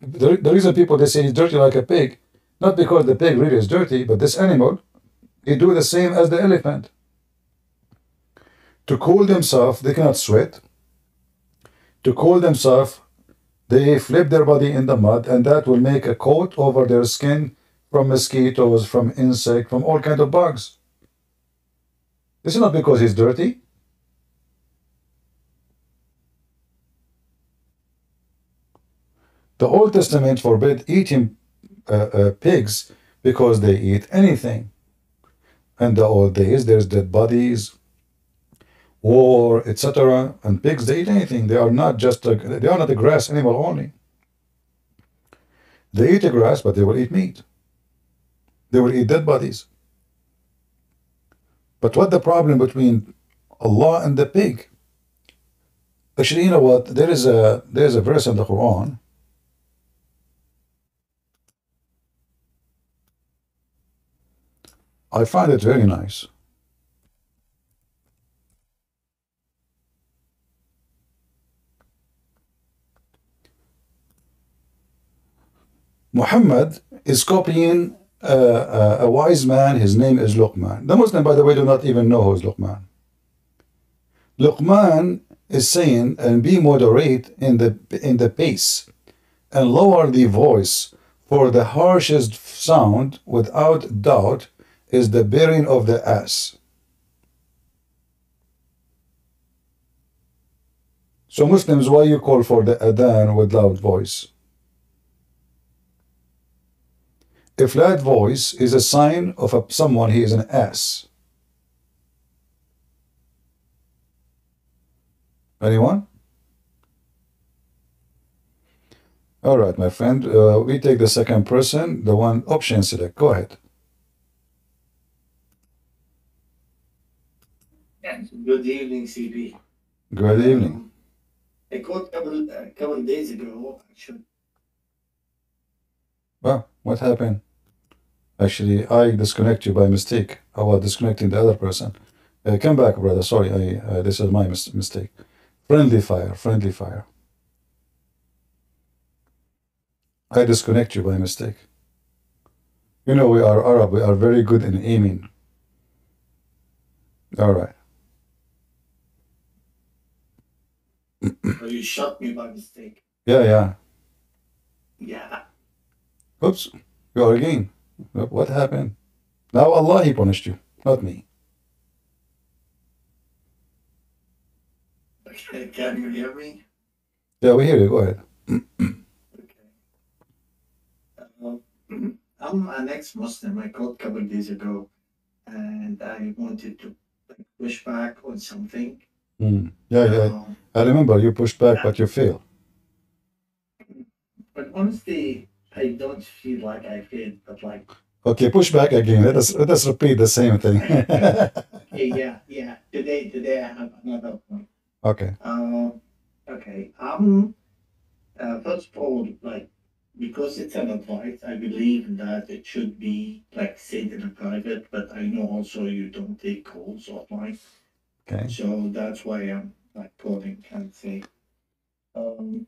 The, the reason people they say he's dirty like a pig, not because the pig really is dirty, but this animal, he do the same as the elephant. To cool themselves, they cannot sweat. To cool themselves, they flip their body in the mud, and that will make a coat over their skin from mosquitoes, from insect, from all kind of bugs. This is not because he's dirty. The Old Testament forbid eating uh, uh, pigs because they eat anything. In the old days, there's dead bodies, war, etc. And pigs, they eat anything. They are not just a, they are not a grass animal only. They eat the grass, but they will eat meat. They will eat dead bodies. But what the problem between Allah and the pig? Actually, you know what? There is a there is a verse in the Quran. I find it very nice. Muhammad is copying a wise man. His name is Luqman. The Muslim, by the way, do not even know who is Luqman. Luqman is saying, and be moderate in the in the pace, and lower the voice, for the harshest sound, without doubt, is the bearing of the ass. So Muslims, why you call for the adhan with loud voice? A flat voice is a sign of a, someone he is an ass. Anyone? All right, my friend. Uh, we take the second person, the one option select. Go ahead. Good evening, CP. Good evening. Um, I called a couple, a couple days ago, actually. Well, what happened? Actually, I disconnect you by mistake. I was disconnecting the other person. Uh, come back, brother. Sorry, I uh, this is my mis- mistake. Friendly fire, friendly fire. I disconnect you by mistake. You know, we are Arab. We are very good in aiming. All right. So you shot me by mistake. Yeah, yeah. Yeah. Oops. You are again. What happened? Now Allah He punished you, not me. Okay, can you hear me? Yeah, we hear you. Go ahead. Okay. Um, I'm an ex-Muslim. I called a couple of days ago, and I wanted to push back on something. Hmm. Yeah, yeah. Um, I remember you pushed back, but you failed. but honestly, I don't feel like I failed, but like, Okay, push back again. Let us let us repeat the same thing. okay, yeah, yeah. Today, today I have another one. okay. Uh, okay. Um. Uh, first of all, like because it's an advice, I believe that it should be like said in a private. But I know also you don't take calls offline, Okay. so that's why I'm like calling and say. Um,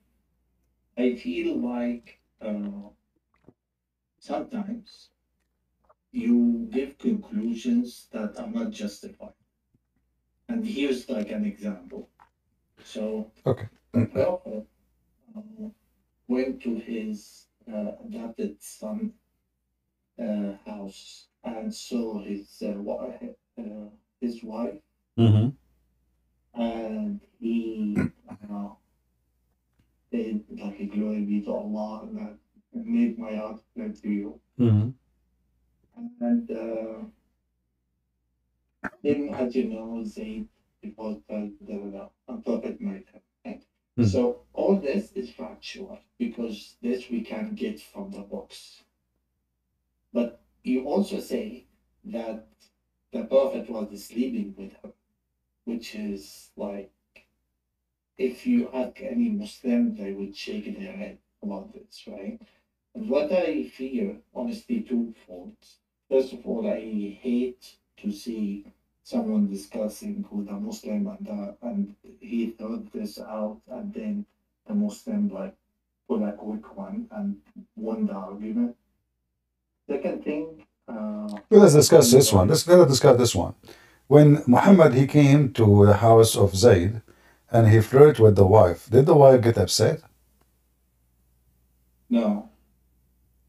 I feel like uh, sometimes you give conclusions that are not justified. And here's like an example. So Okay. the prophet uh, went to his uh, adopted son uh, house and saw his uh, uh, his wife, Mm-hmm. and he did like a glory be to Allah and that made my heart clear to you. Mm-hmm. And uh, him, as you know, Zayd, the, the, the prophet him. Right? Mhm. So all this is factual because this we can get from the books. But you also say that the prophet was sleeping with her, which is like if you ask any Muslim, they would shake their head about this, right? And what I fear, honestly, twofold. First of all, I hate to see someone discussing with a Muslim and uh, and he thought this out, and then the Muslim like put a quick one and won the argument. Second thing, uh, Let's discuss this one. Let's, let's discuss this one. When Muhammad he came to the house of Zayd and he flirted with the wife, did the wife get upset? no,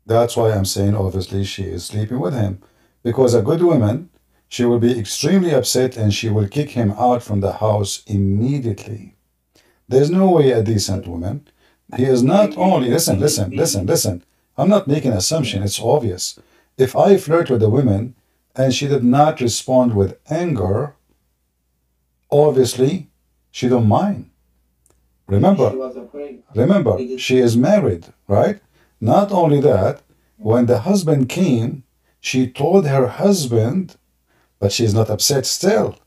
That's why I'm saying obviously she is sleeping with him. Because a good woman, she will be extremely upset and she will kick him out from the house immediately. There's no way a decent woman. He is not only listen, listen, listen, listen. I'm not making assumption, it's obvious. If I flirt with a woman and she did not respond with anger, obviously she don't mind. Remember, she. Remember, she is married, right? Not only that, when the husband came, she told her husband, but she's not upset still.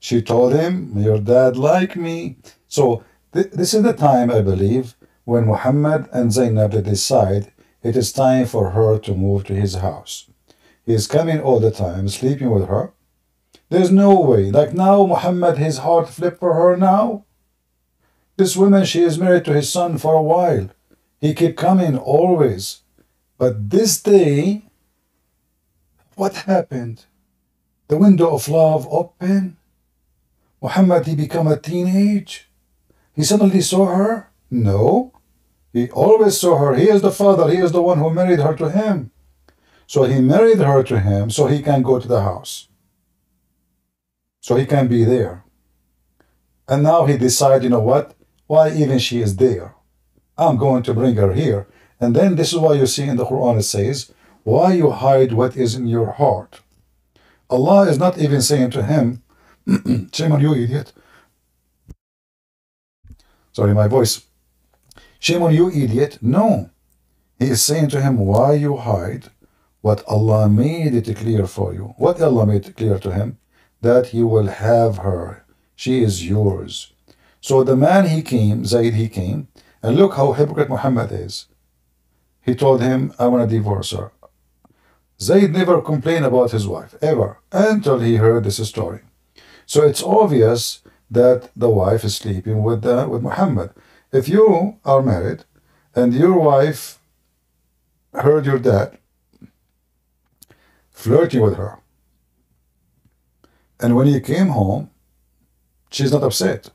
She told him, Your dad like me. So th- this is the time, I believe, when Muhammad and Zainab decide it is time for her to move to his house. He is coming all the time, sleeping with her. There's no way. Like now, Muhammad, his heart flipped for her now. This woman, she is married to his son for a while. He keep coming always. But this day, what happened? The window of love opened. Muhammad, he become a teenage. He suddenly saw her? No. He always saw her. He is the father. He is the one who married her to him. So he married her to him so he can go to the house. So he can be there. And now he decided, you know what? Why even she is there? I'm going to bring her here. And then this is why you see in the Quran it says, Why you hide what is in your heart? Allah is not even saying to him, Shame on you, idiot. Sorry, my voice. Shame on you, idiot. No. He is saying to him, Why you hide what Allah made it clear for you? What Allah made clear to him? That you will have her. She is yours. So the man he came, Zayd he came, and look how hypocrite Muhammad is. He told him, I want to divorce her. Zayd never complained about his wife, ever, until he heard this story. So it's obvious that the wife is sleeping with, with Muhammad. If you are married and your wife heard your dad flirting with her, and when he came home, she's not upset.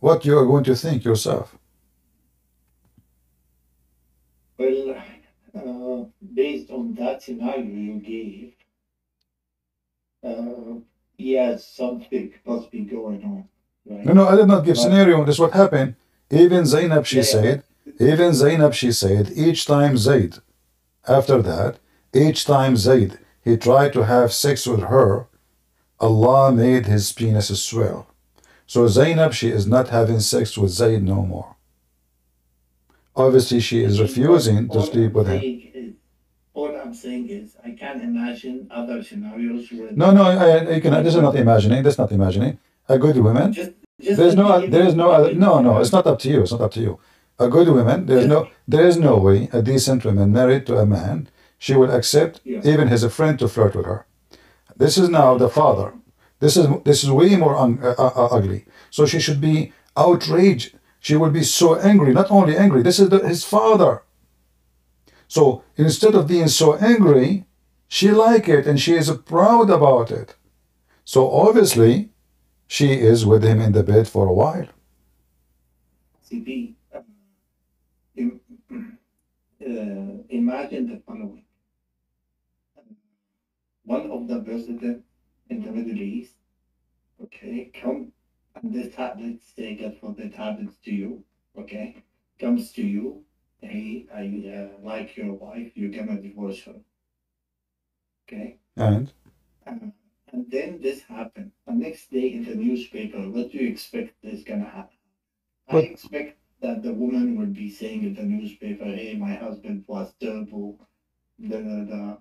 What you are going to think yourself? Well, uh, based on that scenario you gave, uh, yes, something must be going on, right? No, no, I did not give But- scenario. This is what happened. Even Zainab, she Yeah, yeah. said, even Zainab, she said, each time Zaid, after that, each time Zaid, he tried to have sex with her, Allah made his penis swell. So Zainab, she is not having sex with Zayd no more. Obviously, she is refusing to sleep with him. All I'm saying is, I can't imagine other scenarios. No, no, I, I can, this is not imagining. That's not imagining. A good woman, Just, just There's no, there is no, other, no, no. It's not up to you. It's not up to you. A good woman, there is no, there is no way a decent woman married to a man, she will accept Yeah. even his friend to flirt with her. This is now the father. This is this is way more un, uh, uh, ugly. So she should be outraged. She will be so angry. Not only angry. This is the, his father. So instead of being so angry, she like it and she is proud about it. So obviously, she is with him in the bed for a while. CP, uh, uh, imagine the following. One of the president in the Middle East, okay, come and this happens, say God forbid happens to you, okay, comes to you, hey, I uh, like your wife, you're gonna divorce her. Okay? And Uh, and then this happened. The next day in the newspaper, what do you expect is gonna happen? I expect that the woman would be saying in the newspaper, "Hey, my husband was terrible. Da da da.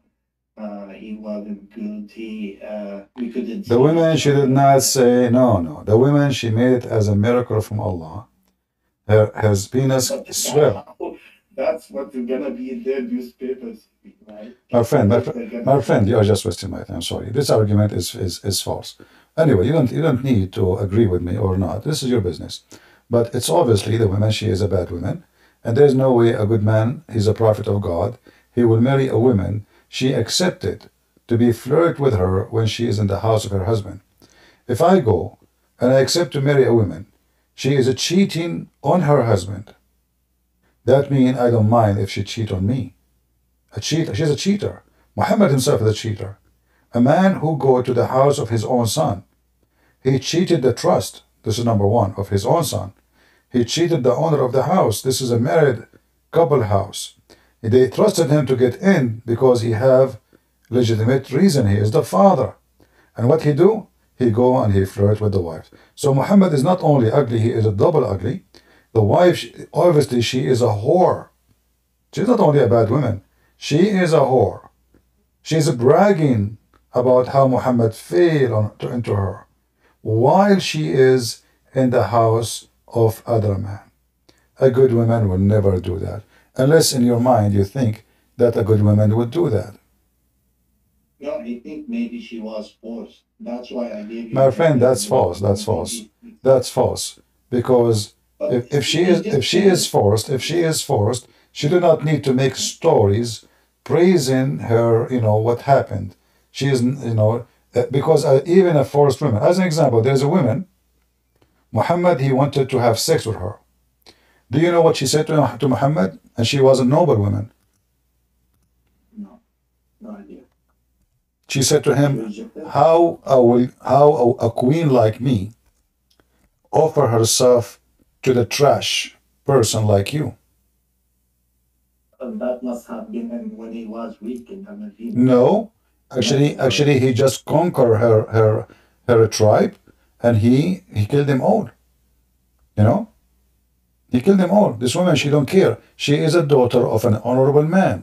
Uh, he wasn't good. He uh, we couldn't." the women, she did not say, no, no. The women, she made it as a miracle from Allah. Her, her penis But swelled. That's what's gonna be in their newspapers, right? My friend, my, my friend, you are just wasting my time. Sorry, this argument is, is, is false. Anyway, you don't you don't need to agree with me or not. This is your business. But it's obviously the woman. She is a bad woman, and there's no way a good man. He's a prophet of God. He will marry a woman she accepted to be flirt with her when she is in the house of her husband. If I go and I accept to marry a woman, she is cheating on her husband. That means I don't mind if she cheat on me. A cheat, she's a cheater. Muhammad himself is a cheater. A man who go to the house of his own son. He cheated the trust. This is number one of his own son. He cheated the owner of the house. This is a married couple house. They trusted him to get in because he have legitimate reason. He is the father. And what he do? He go and he flirt with the wife. So Muhammad is not only ugly, he is a double ugly. The wife, obviously, she is a whore. She's not only a bad woman, she is a whore. She's bragging about how Muhammad fell on, to, into her while she is in the house of other man. A good woman will never do that. Unless in your mind you think that a good woman would do that. No, I think maybe she was forced. That's why I gave you. My friend, that's false. That's false. That's false. Because But if, if she is if she is forced, if she is forced, she do not need to make stories praising her, you know, what happened. She is, you know, uh, because uh, even a forced woman, as an example, there's a woman, Muhammad, he wanted to have sex with her. Do you know what she said to, to Muhammad? And she was a noble woman. No, no idea. She said to him, how a, will- how a, a queen like me offer herself to the trash person like you? And that must have been when he was weak in the Medina. No, actually, actually, he just conquered her her her tribe, and he he killed them all. You know, he killed them all. This woman, she don't care. She is a daughter of an honorable man.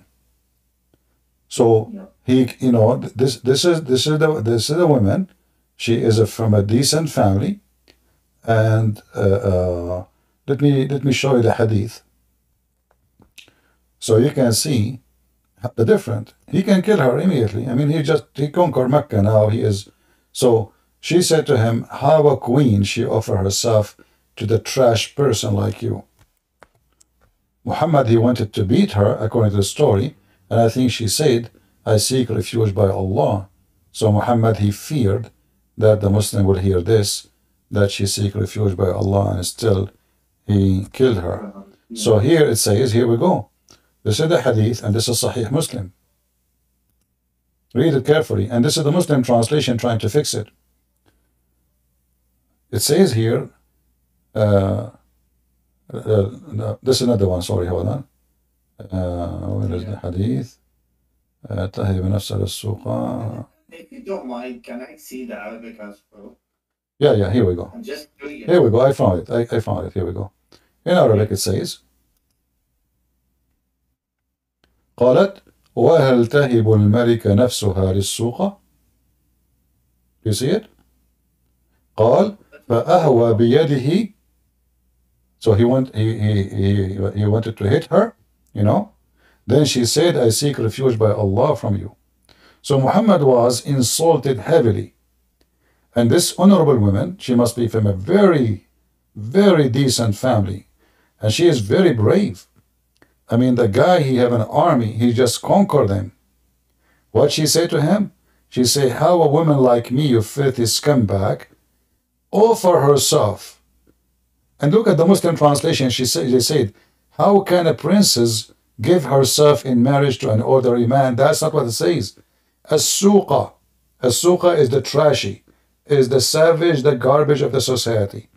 So Yeah. he, you know, this this is this is the this is a woman. She is a, from a decent family, and uh, uh, let me let me show you the hadith. So you can see the different. He can kill her immediately. I mean, he just he conquered Mecca. Now he is. So she said to him, "How a queen she offer herself to the trash person like you." Muhammad he wanted to beat her according to the story, and I think she said, "I seek refuge by Allah." So Muhammad he feared that the Muslim will hear this, that she seek refuge by Allah, and still he killed her. So here it says, here we go. This is the hadith and this is Sahih Muslim. Read it carefully. And this is the Muslim translation trying to fix it. It says here, uh, uh, is another one, sorry, hold on. Uh, where is the hadith? Uh, للسوق. If you don't mind, can I see the Arabic as well? Yeah, yeah, here we go. I'm just doing it. Here we go. I found it. I, I found it. Here we go. In Arabic it says قالت وهل تهب الملكة نفسها للسوق You see it? قال فأهوى بيده So he went he, he, he, he wanted to hit her, you know. Then she said, I seek refuge by Allah from you. So Muhammad was insulted heavily. And this honorable woman, she must be from a very, very decent family. And she is very brave. I mean, the guy, he have an army, he just conquered them. What she say to him? She say, how a woman like me, you filthy scumbag, offer herself. And look at the Muslim translation. She said, they said, how can a princess give herself in marriage to an ordinary man? That's not what it says. As-suqa. As-suqa is the trashy, is the savage, the garbage of the society.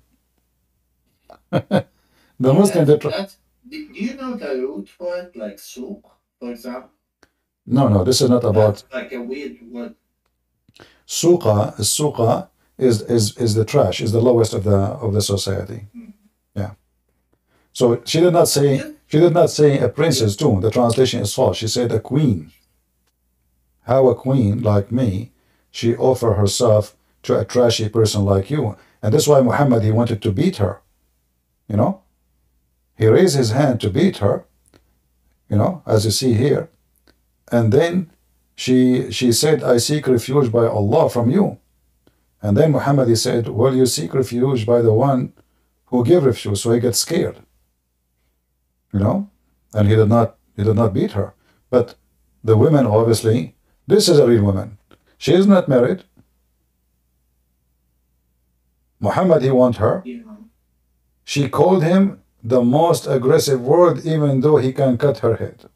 the Muslim, the do you know the root it, like souk, for example? no, no, this is not about That's like a weird word. Suqa, suqa is, is is the trash, is the lowest of the of the society. Mm-hmm. Yeah. So she did not say she did not say a princess too. The translation is false. She said a queen. How a queen like me, she offer herself to a trashy person like you. And that's why Muhammad he wanted to beat her. You know? He raised his hand to beat her, you know, as you see here. And then she she said, I seek refuge by Allah from you. And then Muhammad he said, Well, you seek refuge by the one who gave refuge, so he gets scared. You know? And he did not he did not beat her. But the women obviously, this is a real woman. She is not married. Muhammad he want her. She called him the most aggressive word, even though he can cut her head.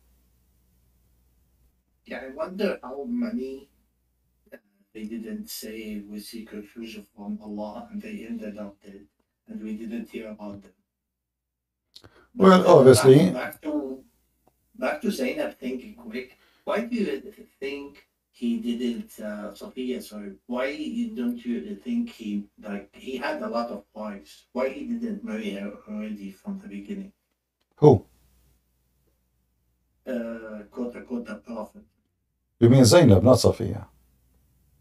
yeah, I wonder how many they didn't say we seek refuge from Allah and they ended up dead and we didn't hear about them. Well, uh, obviously- Back, back to back to Zainab thinking quick. Why do you think he didn't, uh, Sophia? Sorry. Why don't you think he like he had a lot of wives? Why he didn't marry her already from the beginning? Who? Uh, quote unquote the prophet You mean Zainab, not Safiya.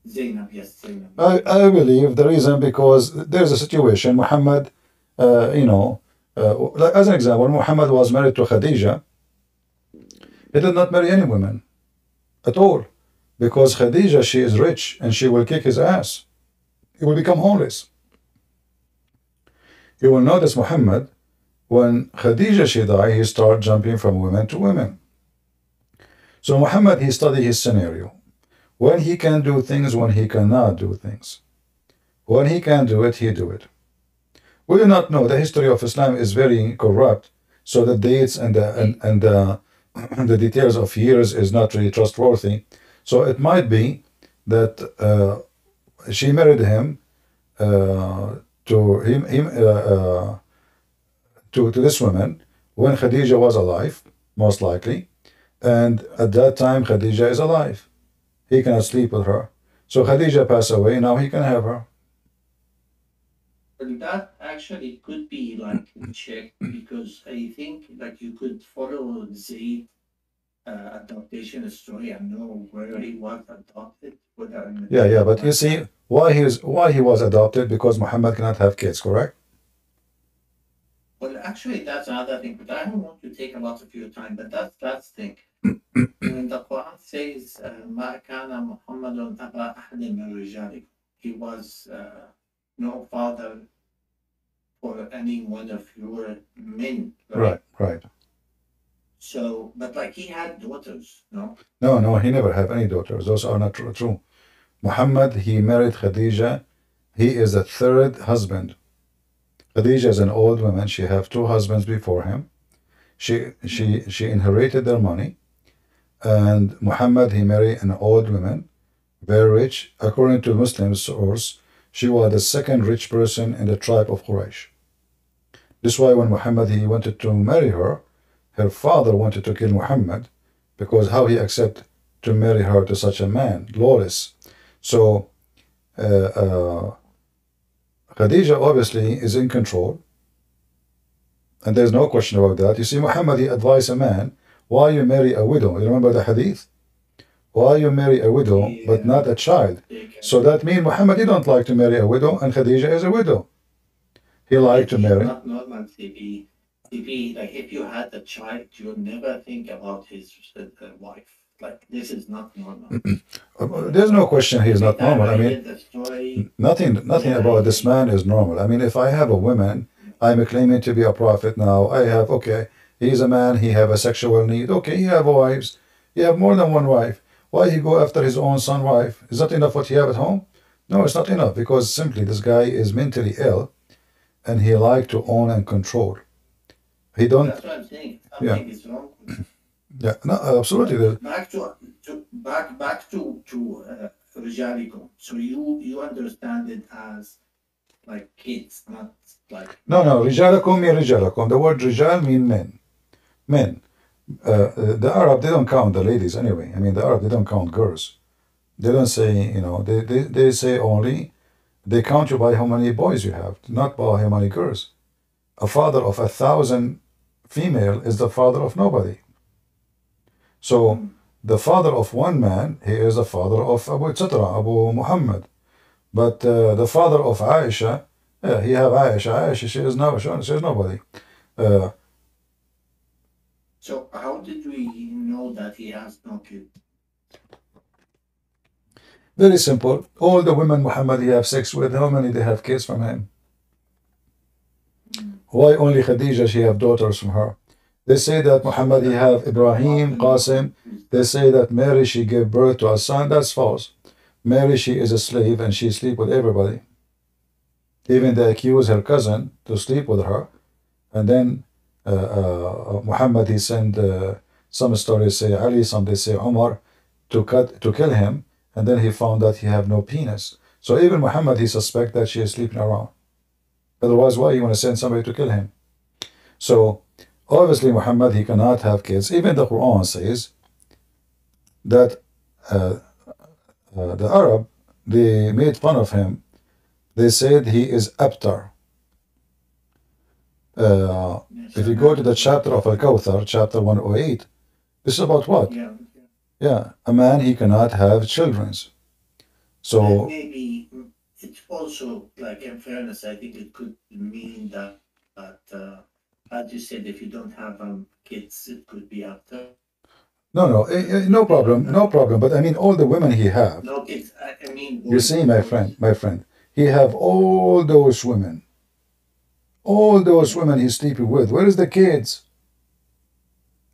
Zainab. Yes, Zainab. I, I believe the reason because there's a situation, Muhammad, uh, you know, uh, as an example, Muhammad was married to Khadija. He did not marry any women at all because Khadija, she is rich and she will kick his ass. He will become homeless. You will notice Muhammad, when Khadija she died, he started jumping from women to women. So Muhammad, he studied his scenario when he can do things, when he cannot do things. When he can do it, he do it. We do not know. The history of Islam is very corrupt, so the dates and the and, and the, the details of years is not really trustworthy. So it might be that uh, she married him uh, to him, him uh, uh, to to this woman when Khadija was alive, most likely, and at that time Khadija is alive he cannot sleep with her. So Khadija passed away, now he can have her. But that actually could be like checked because I think like you could follow Zaid uh, adoption story and know where he was adopted. Whether Yeah, yeah, but you see why he was why he was adopted because Muhammad cannot have kids, correct? Well, actually, that's another thing. But I don't want to take a lot of your time. But that's that's thing. When the Quran says, "Ma kana Muhammadun aba ahadin min he was uh, no father for any one of your men. Right, right. So, but like he had daughters, no? No, no, he never have any daughters. Those are not true. true. Muhammad, he married Khadija. He is the third husband. Khadija is an old woman. She have two husbands before him. She she she inherited their money. And Muhammad, he married an old woman, very rich. According to Muslim source, she was the second rich person in the tribe of Quraysh. This is why when Muhammad he wanted to marry her, her father wanted to kill Muhammad because how he accept to marry her to such a man, lawless. So uh, uh, Khadija obviously is in control, and there's no question about that. You see, Muhammad he advised a man, why you marry a widow? You remember the hadith? Why you marry a widow but not a child? So that means Muhammad he don't like to marry a widow, and Khadija is a widow. He liked to marry. Not normal. CP, like if you had a child, you'll never think about his uh, wife. Like this is not normal. Uh, There's no question he is not normal. I mean, read the story. Nothing, nothing Yeah. about this man is normal. I mean, if I have a woman, I'm claiming to be a prophet now. I have okay, He's a man, he have a sexual need. Okay, he have wives. He have more than one wife. Why he go after his own son wife? Is that enough what he have at home? No, it's not enough because simply this guy is mentally ill and he like to own and control. He don't... That's what I'm saying. Yeah. wrong. yeah, no, absolutely. Back to, to back, back to, to uh, So you, you understand it as like kids, not like... No, no, Rijalakum means Rijalakum. The word Rijal mean men. Men. Uh, uh, the Arab, they don't count the ladies anyway. I mean, the Arab, they don't count girls. They don't say, you know, they, they, they say only, they count you by how many boys you have, not by how many girls. A father of a thousand female is the father of nobody. So, the father of one man, he is the father of Abu Etc., Abu Muhammad. But uh, the father of Aisha, yeah, he have Aisha. Aisha, she is no, she is nobody. Uh, so how did we know that he has no kid? very simple. All the women Muhammad he have sex with, how many they have kids from him? Hmm. Why only Khadija she have daughters from her? They say that Muhammad he have Ibrahim, Qasim. They say that Mary she gave birth to a son. That's false. Mary she is a slave and she sleep with everybody. Even they accuse her cousin to sleep with her, and then Muhammad he sent uh, some stories say Ali, some they say Umar to cut to kill him, and then he found that he have no penis. So even Muhammad he suspect that she is sleeping around. Otherwise, why you want to send somebody to kill him? So obviously Muhammad he cannot have kids. Even the Quran says that uh, uh, the Arab they made fun of him. They said he is abtar. Uh, if you go to the chapter of Al Kawthar, chapter 108, this is about what? Yeah. Yeah, a man he cannot have children. And So maybe it's also like in fairness, I think it could mean that that uh, as you said, if you don't have um, kids, it could be abtar. no, no, eh, eh, no problem, no problem. But I mean, all the women he have. No kids. I, I mean. You see, my friend, my friend, he have all those women, all those women he's sleeping with. Where is the kids?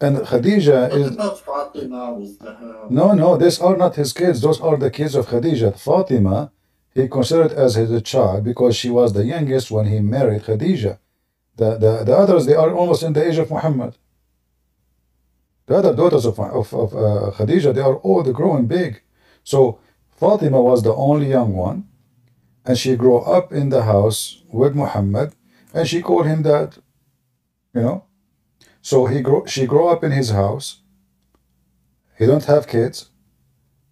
And Khadija is. about Fatima with the, no, no. These are not his kids. Those are the kids of Khadija. Fatima, he considered as his child because she was the youngest when he married Khadija. The the, the others they are almost in the age of Muhammad. The other daughters of of, of uh, Khadija they are all growing big. So Fatima was the only young one, and she grew up in the house with Muhammad, and she called him dad. You know, so he grew, she grew up in his house. He don't have kids,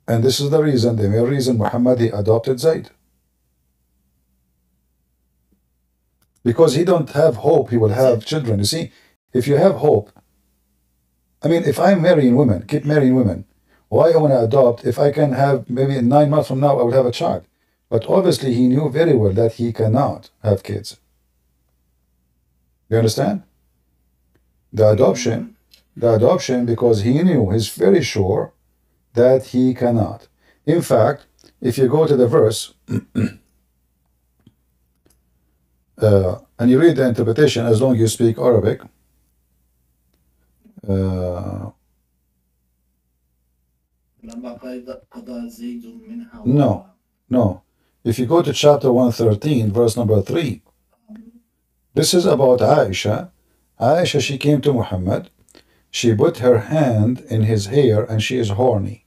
and this is the reason, the main reason Muhammad he adopted Zayd. Because he don't have hope he will have children. You see, if you have hope, I mean, if I'm marrying women, keep marrying women, why I want to adopt if I can have maybe nine months from now I will have a child? But obviously he knew very well that he cannot have kids. You understand? The adoption, the adoption, because he knew, he's very sure that he cannot. In fact, if you go to the verse uh, and you read the interpretation, as long as you speak Arabic, uh, no, no. If you go to chapter 113, verse number 3, this is about Aisha. Aisha, she came to Muhammad. She put her hand in his hair and she is horny.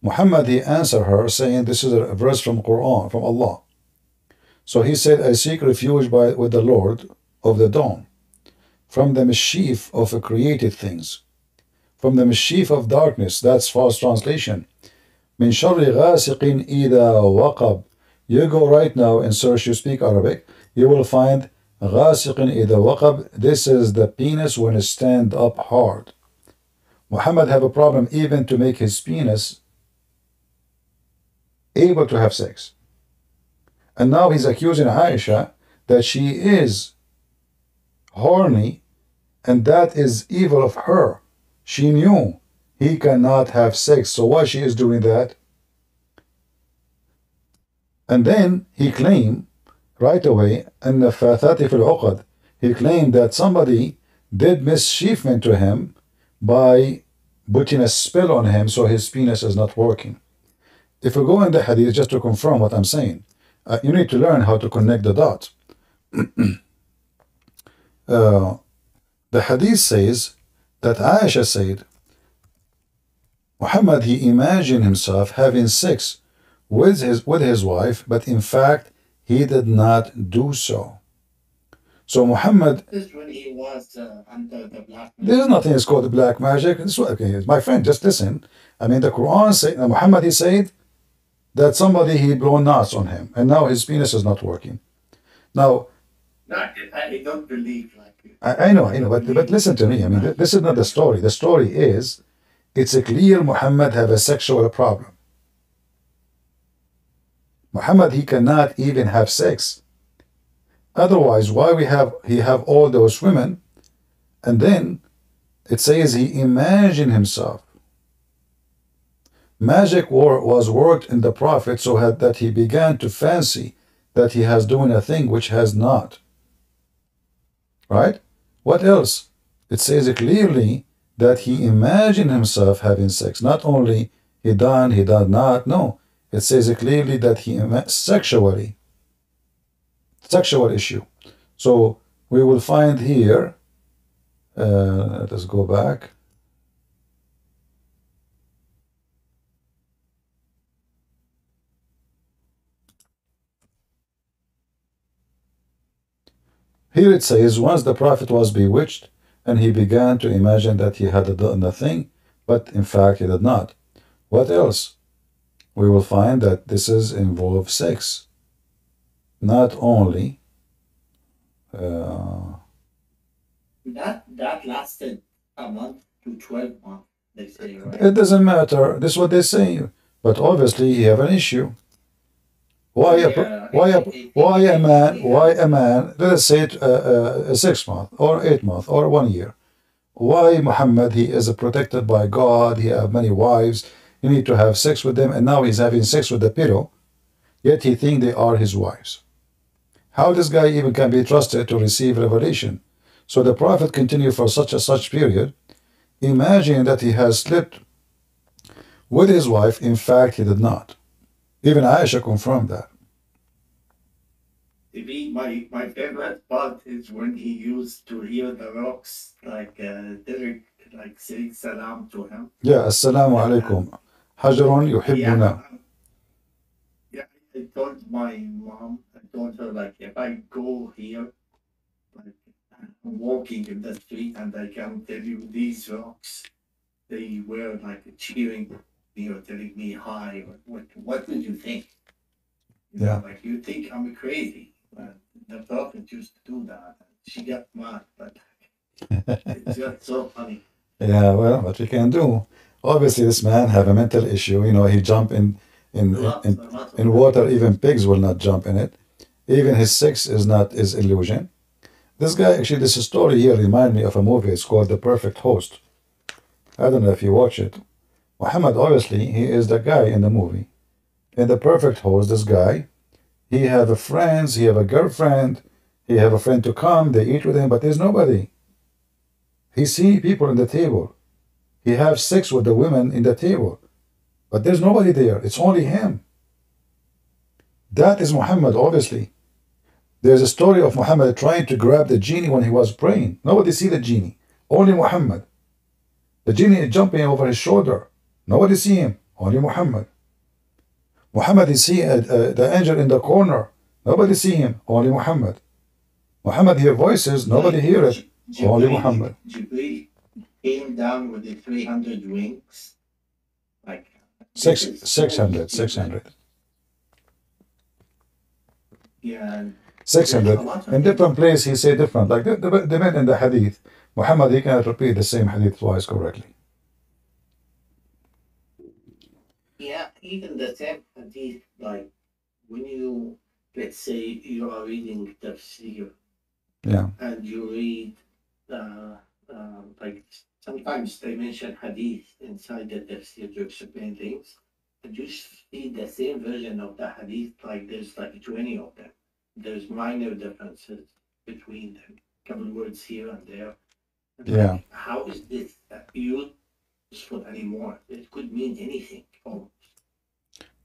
Muhammad, he answered her saying, this is a verse from Quran, from Allah. So he said, I seek refuge by, with the Lord of the dawn, from the mischief of created things, from the mischief of darkness, that's false translation. Min sharri ghasiqin ida waqab. You go right now and search, you speak Arabic, you will find غاسق إذا وقب. This is the penis when it stand up hard. Muhammad have a problem even to make his penis able to have sex. And now he's accusing Aisha that she is horny and that is evil of her. She knew he cannot have sex, so why she is doing that? And then he claimed right away, and فَثَاتِ فِي الْعُقَدِ He claimed that somebody did mischievement to him by putting a spell on him so his penis is not working. if we go in the hadith just to confirm what I'm saying, uh, you need to learn how to connect the dots. uh, the hadith says that Aisha said, Muhammad he imagined himself having sex with his with his wife, but in fact he did not do so. So Muhammad, This is when he was uh, under the black. there's nothing is called black magic. This is what, okay, my friend, just listen. I mean, the Quran said, uh, Muhammad he said that somebody he blown knots on him, and now his penis is not working. Now Not, I don't believe like. I, I know, I know, but but listen to me. I mean, this is not the story. The story is, it's a clear Muhammad have a sexual problem. Muhammad he cannot even have sex. Otherwise, why we have he have all those women, and then it says he imagined himself. Magic war was worked in the prophet so had, that he began to fancy that he has doing a thing which has not. Right? What else? It says clearly that he imagined himself having sex. Not only he done, he did not. No, it says clearly that he sexually, sexual issue. So we will find here. Uh, let us go back. Here it says, once the prophet was bewitched, and he began to imagine that he had done a thing, but in fact he did not. What else? We will find that this is involve sex. Not only uh, That that lasted a month to twelve months. They say right. it doesn't matter. This is what they say. But obviously you have an issue. Why a, Yeah, why a, why a man, why a man, let us say it, uh, uh, a six month or eight month or one year. Why Muhammad, he is protected by God, he have many wives, you need to have sex with them, and now he's having sex with the widow, yet he think they are his wives. How this guy even can be trusted to receive revelation? So the Prophet continued for such a such period, imagine that he has slept with his wife, in fact he did not. Even Aisha confirmed that. To me, my my favorite part is when he used to hear the rocks like uh, Derek like saying salam to him. Yeah, assalamu alaikum. Hajarun yuhibbuna. Yeah, I told my mom, I told her like if I go here, like walking in the street and I can tell you these rocks, they were like cheering me or telling me hi. What what would you think? You know, Yeah. like you think I'm crazy. But the prophet used to do that. She got mad, but it's just so funny. Yeah, well, what you can do. Obviously, this man have a mental issue. You know, he jump in in in, of in water. Even pigs will not jump in it. Even his sex is not is illusion. This guy actually, this story here remind me of a movie. It's called The Perfect Host. I don't know if you watch it. Muhammad, obviously, he is the guy in the movie. In The Perfect Host, this guy, he have a friends, he have a girlfriend, he have a friend to come. They eat with him, but there's nobody. He see people in the table. He have sex with the women in the table. But there's nobody there. It's only him. That is Muhammad, obviously. There's a story of Muhammad trying to grab the genie when he was praying. Nobody see the genie. Only Muhammad. The genie is jumping over his shoulder. Nobody see him. Only Muhammad. Muhammad is see uh, uh, the angel in the corner. Nobody see him. Only Muhammad. Muhammad hear voices. Nobody hear it. Only Muhammad. Came down with the 300 wings. Like Six, this 600, 600. Yeah, 600. In different place, he say different. Like the, the, the men in the hadith, Muhammad, he cannot repeat the same hadith twice correctly. yeah, even the same hadith, like when you, let's say you are reading tafsir Yeah. and you read, uh, uh, like sometimes they mention hadith inside the tafsir to explain things. And you see the same version of the hadith, like there's like 20 of them. There's minor differences between them, a couple words here and there. And Yeah. like, how is this useful anymore? It could mean anything. Oh,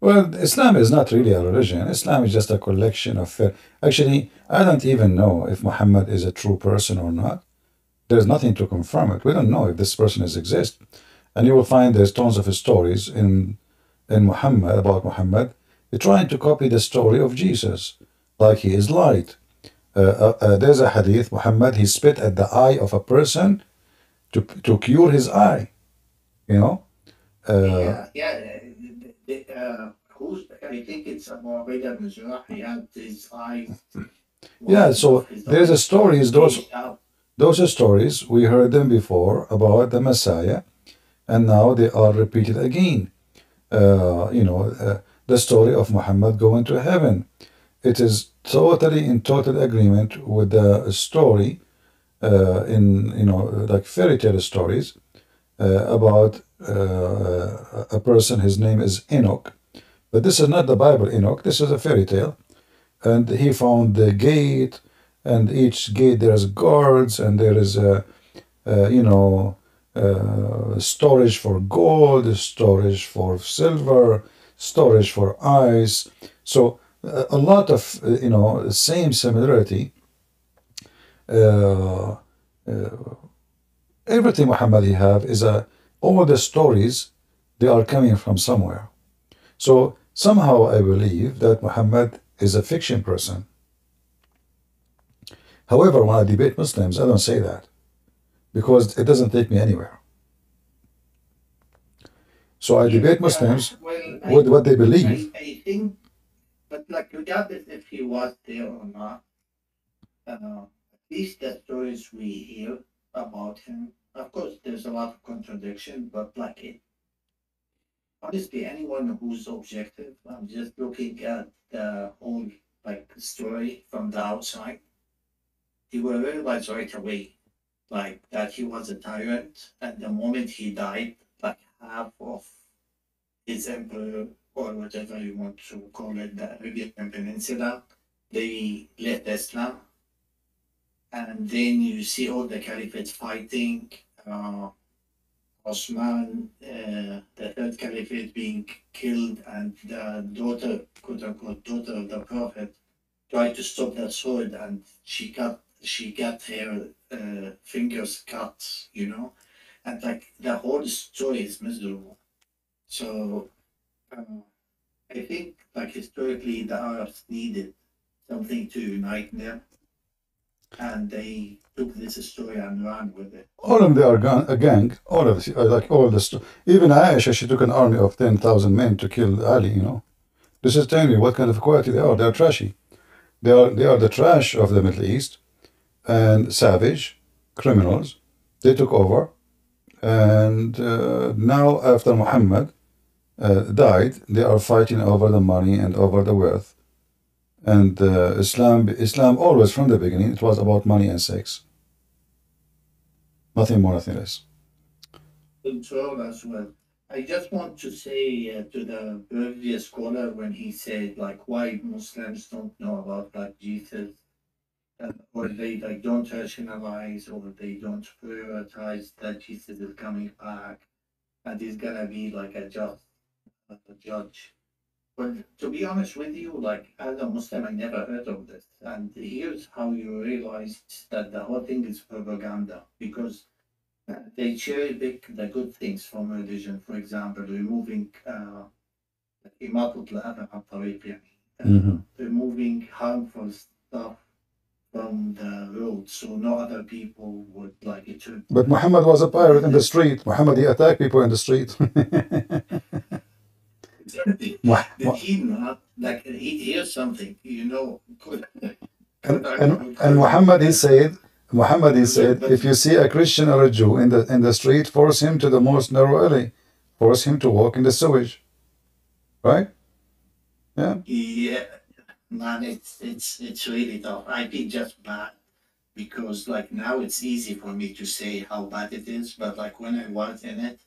Well, Islam is not really a religion. Islam is just a collection of. Uh, actually, I don't even know if Muhammad is a true person or not. There's nothing to confirm it. We don't know if this person is exist, and you will find there's tons of stories in in Muhammad about Muhammad. They're trying to copy the story of Jesus, like he is light. Uh, uh, uh, there's a hadith. Muhammad he spit at the eye of a person to to cure his eye. You know. Uh, yeah, yeah. Uh, who's, I think it's Abu Ubaidah bin Jarrah. He had his eyes. Yeah, so there's a stories, those-. Those stories, we heard them before about the Messiah, and now they are repeated again. Uh, you know, uh, the story of Muhammad going to heaven. It is totally in total agreement with the story uh, in, you know, like fairy tale stories uh, about uh, a person, his name is Enoch. But this is not the Bible Enoch, this is a fairy tale. And he found the gate, and each gate there is guards and there is a, a you know uh, storage for gold storage for silver storage for ice. So uh, a lot of uh, you know same similarity. Uh, uh, everything Muhammad have is a all the stories they are coming from somewhere. So somehow I believe that Muhammad is a fiction person However, when I debate Muslims, I don't say that because it doesn't take me anywhere. So I debate Muslims Well, with what they believe. I think, but like regardless if he was there or not, uh, at least the stories we hear about him, of course, there's a lot of contradiction, but like it, honestly, anyone who's objective, I'm just looking at the whole like story from the outside, he will realize right away, like that he was a tyrant, and the moment he died, like half of his emperor or whatever you want to call it, the Arabian Peninsula, they left Islam. And then you see all the caliphate fighting, uh, Osman, uh, the third caliphate being killed, and the daughter, quote unquote, daughter of the prophet, tried to stop that sword, and she got she got her uh, fingers cut, you know, and like the whole story is miserable. So uh, I think like historically the Arabs needed something to unite them, and they took this story and ran with it. All of them are gang, a gang. All of like all the even Aisha, she took an army of ten thousand men to kill Ali. You know, this is telling you what kind of quality they are. They are trashy. They are they are the trash of the Middle East, and savage criminals. They took over, and uh, now after Muhammad uh, died, they are fighting over the money and over the wealth. And uh, Islam, Islam always from the beginning, it was about money and sex. Nothing more, nothing less. control as well. I just want to say uh, to the previous caller when he said like why Muslims don't know about like Jesus, uh, or they like don't rationalize or they don't prioritize that Jesus is coming back, and he's gonna be like a just uh, judge. But to be honest with you, like as a Muslim, I never heard of this, and here's how you realize that the whole thing is propaganda because they cherry pick the good things from religion for example removing uh, إماطة الأذى عن الطريق يعني uh, Mhm. removing harmful stuff from the road so no other people would like it to But Muhammad was a pirate in the street. Muhammad, he attacked people in the street. did Mu- mu- he not like he here's something you know and, and, and Muhammad, he said, Muhammad, he said, if you see a Christian or a Jew in the in the street, force him to the most narrow alley, force him to walk in the sewage. Right? Yeah. Yeah, man, it's it's it's really tough. I feel just bad because like now it's easy for me to say how bad it is, but like when I was in it,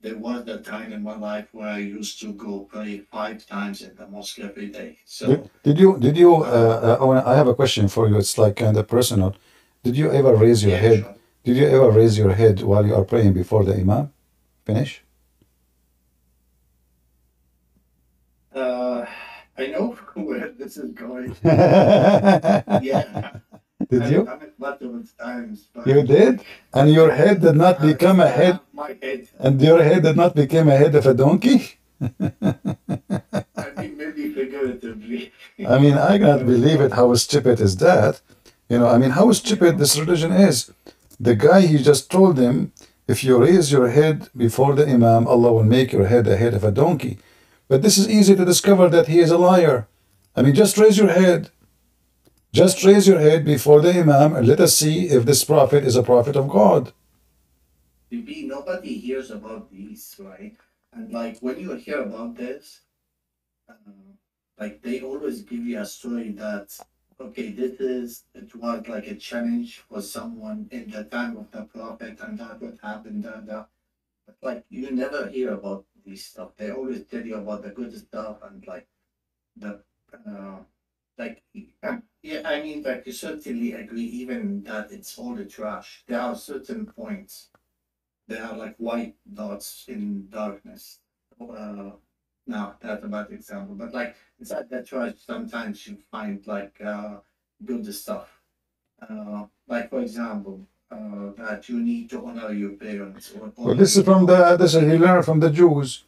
there was a time in my life where I used to go pray five times in the mosque every day. So Did, did you did you? Uh, uh, I I have a question for you. It's like kind of personal. Did you ever raise your yeah, head? sure. Did you ever raise your head while you are praying before the imam? Finish. Uh, I know where this is going. Yeah. Did I've you? multiple times. You did? And your head did not uh, become a head, My head. and your head did not become a head of a donkey? I mean, maybe figuratively. I mean, I cannot believe it. How stupid is that? You know, I mean, how stupid this religion is. The guy, he just told him, if you raise your head before the Imam, Allah will make your head a head of a donkey. But this is easy to discover that he is a liar. I mean, just raise your head. Just raise your head before the Imam and let us see if this prophet is a prophet of God. Maybe nobody hears about these, right? And like when you hear about this, uh, like they always give you a story that okay, this is it was like a challenge for someone in the time of the prophet, and that would happen. That, that. But like you never hear about these stuff. They always tell you about the good stuff and like the uh, like yeah. I mean, like you certainly agree, even that it's all the trash. There are certain points they are like white dots in darkness. Uh, now that's a bad example, but like inside that trash, sometimes you find like uh, good stuff. Uh, like for example, uh, that you need to honor your parents. Or Well, this is from the, this is, he learned from the Jews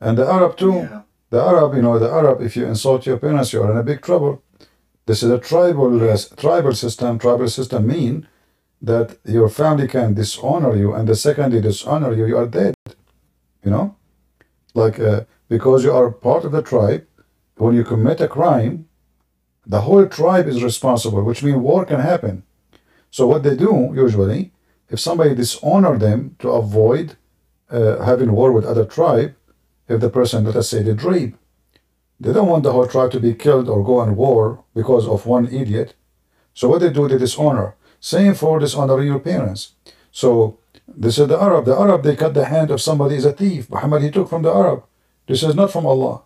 and the Arab too. Yeah, The Arab, you know, the Arab, if you insult your parents, you are in a big trouble. This is a tribal uh, tribal system. Tribal system mean that your family can dishonor you, and the second they dishonor you, you are dead. You know, like uh, because you are part of the tribe. When you commit a crime, the whole tribe is responsible, which means war can happen. So what they do usually, if somebody dishonor them to avoid uh, having war with other tribe, if the person, let us say, did rape, they don't want the whole tribe to be killed or go on war because of one idiot. So what they do, they dishonor. Same for dishonoring your parents. So this is the Arab. The Arab, they cut the hand of somebody is a thief. Muhammad, he took from the Arab. This is not from Allah.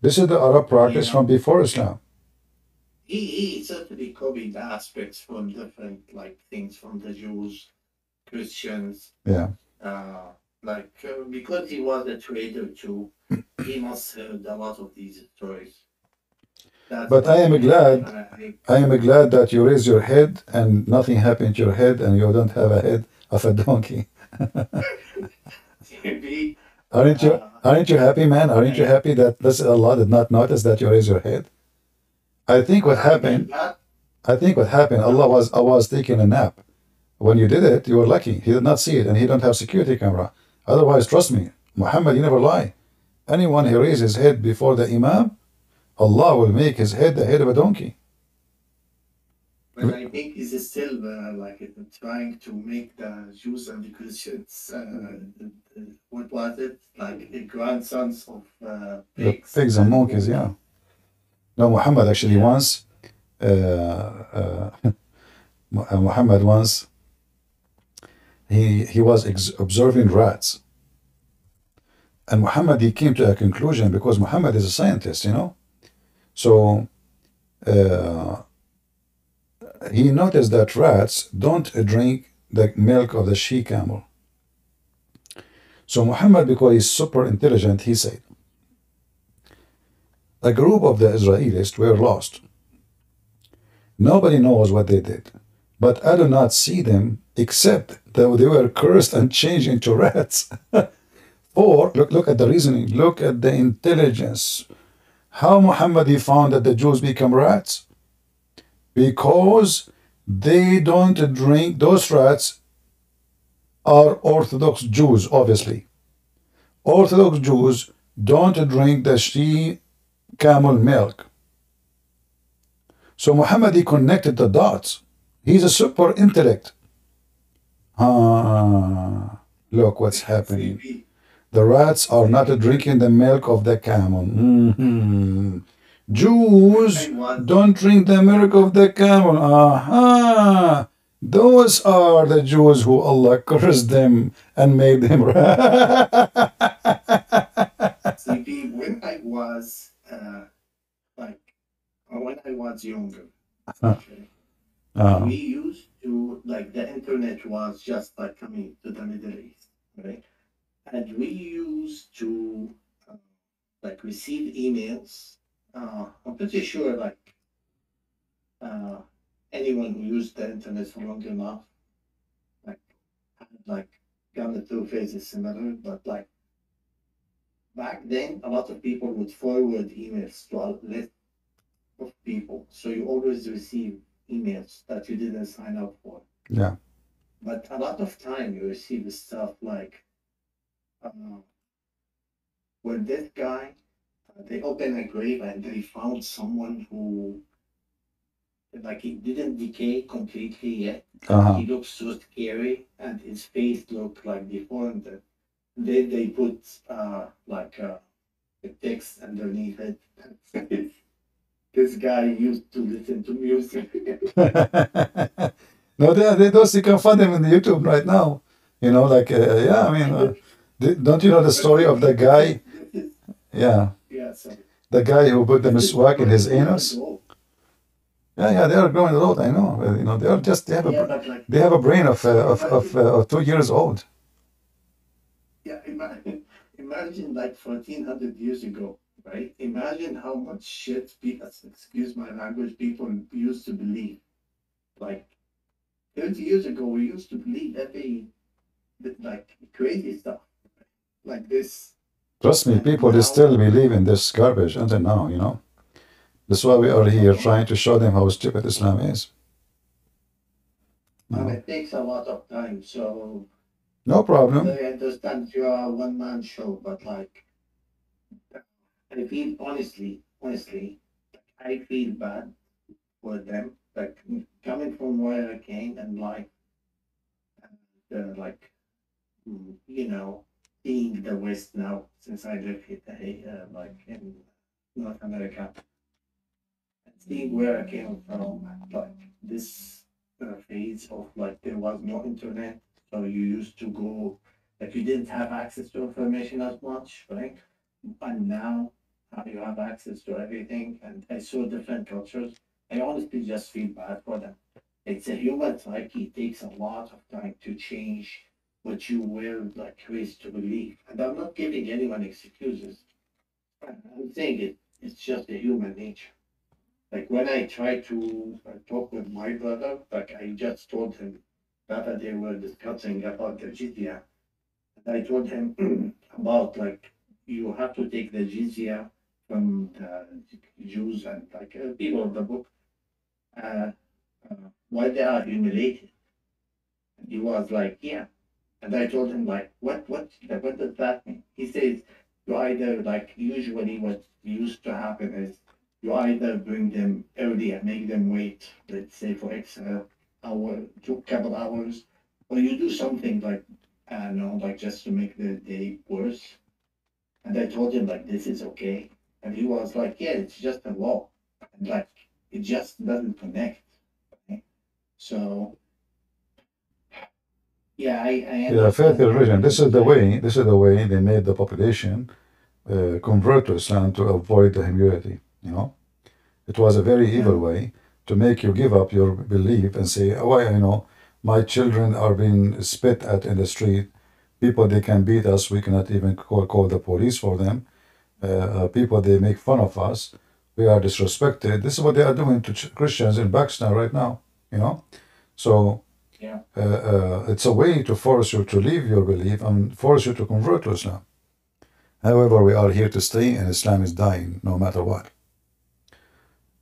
This is the Arab practice Yeah. from before Islam. he he certainly copied aspects from different like things from the Jews, Christians, Yeah. uh, like uh, because he was a trader too, he must heard a lot of these stories. That's But I am glad- I- I am glad that you raise your head and nothing happened to your head and you don't have a head of a donkey. Aren't you? uh, Aren't you happy, man? Aren't you happy that this Allah did not notice that you raise your head? I think what happened. I think what happened. Allah was I was taking a nap. When you did it, you were lucky. He did not see it, and he don't have security camera. Otherwise, trust me, Muhammad, you never lie. Anyone who raises his head before the Imam, Allah will make his head the head of a donkey. But I think he's still uh, like uh, trying to make the Jews and the Christians, uh, what was it, like the grandsons of uh, The pigs. pigs and monkeys, yeah. No, Muhammad actually Yeah. once, uh, uh, uh, Muhammad once, he he was ex- observing rats, and Muhammad he came to a conclusion because Muhammad is a scientist, you know, so uh, he noticed that rats don't drink the milk of the she camel. So Muhammad, because he's super intelligent, he said a group of the Israelis were lost. Nobody knows what they did, but I do not see them except that they were cursed and changed into rats. or look, look at the reasoning, look at the intelligence. How Muhammad found that the Jews become rats? Because they don't drink, those rats are Orthodox Jews, obviously. Orthodox Jews don't drink the she camel milk. So Muhammad he connected the dots. He's a super intellect. Ah, look what's happening. The rats are not drinking the milk of the camel. Mhm. Jews don't drink the milk of the camel. Aha! Those are the Jews who Allah cursed them and made them. When I was uh, like uh, when I was younger, Huh. okay, Ah, we used to like the internet was just like coming to the Middle East, right? And we used to uh, like receive emails. Uh, I'm pretty sure like uh, anyone who used the internet for long enough, like had like gone through phases similar, but like back then a lot of people would forward emails to a list of people. So you always receive emails that you didn't sign up for. Yeah. But a lot of time you receive stuff like uh, with this guy, uh, they opened a grave and they found someone who like he didn't decay completely yet. Uh-huh. He looks so scary and his face looked like deformed. Then they put uh like uh, a text underneath it. this guy used to listen to music. no, they, they those you can find them in the YouTube right now. You know, like uh, yeah, I mean, uh, don't you know the story of the guy? Yeah, yeah, the guy who put the miswak in his anus. Yeah, yeah, they are growing a lot. I know. Uh, You know, they are just they have a yeah, like, they have a brain of uh, of of, uh, of two years old. Yeah, imagine, imagine like 1400 years ago, right? Imagine how much shit, people, excuse my language, people used to believe. Like 30 years ago, we used to believe every, like, crazy stuff. Like this. Trust me, people they still believe in this garbage until now. You know, that's why we are here trying to show them how stupid Islam is. And it takes a lot of time, so No problem. I understand you're a one man show, but like, I feel honestly, honestly, I feel bad for them. Like coming from where I came and like, uh, like, mm, you know, seeing the West now since I live here, uh, like in North America, and seeing where I came from, like this uh, phase of like there was no internet so you used to go, like you didn't have access to information as much, right? And now uh, you have access to everything, and I saw different cultures. I honestly just feel bad for them. It's a human psyche. It takes a lot of time to change what you were like raised to believe. And I'm not giving anyone excuses. I'm saying it. It's just a human nature. Like when I tried to uh, talk with my brother, like I just told him that they were discussing about the jizya. And I told him about like you have to take the jizya from the Jews and like uh, people of the book uh, uh, why they are humiliated. And he was like, yeah. And I told him like, what what what does that mean? He says you either like usually what used to happen is you either bring them early and make them wait, let's say for X uh, hour, two couple hours, or you do something like I don't know, like just to make the day worse. And I told him like this is okay, and he was like, yeah, it's just a law, and like it just doesn't connect. Okay? So yeah, I, I Yeah, faith religion. This is the way. This is the way they made the population uh, convert to Islam to avoid the humility. You know, it was a very evil way to make you give up your belief and say, "Oh, I you know, my children are being spit at in the street. People they can beat us. We cannot even call call the police for them. Uh, uh, people they make fun of us. We are disrespected. This is what they are doing to Christians in Pakistan right now. You know, so." Yeah. uh, uh, it's a way to force you to leave your belief and force you to convert to Islam. However, we are here to stay, and Islam is dying no matter what.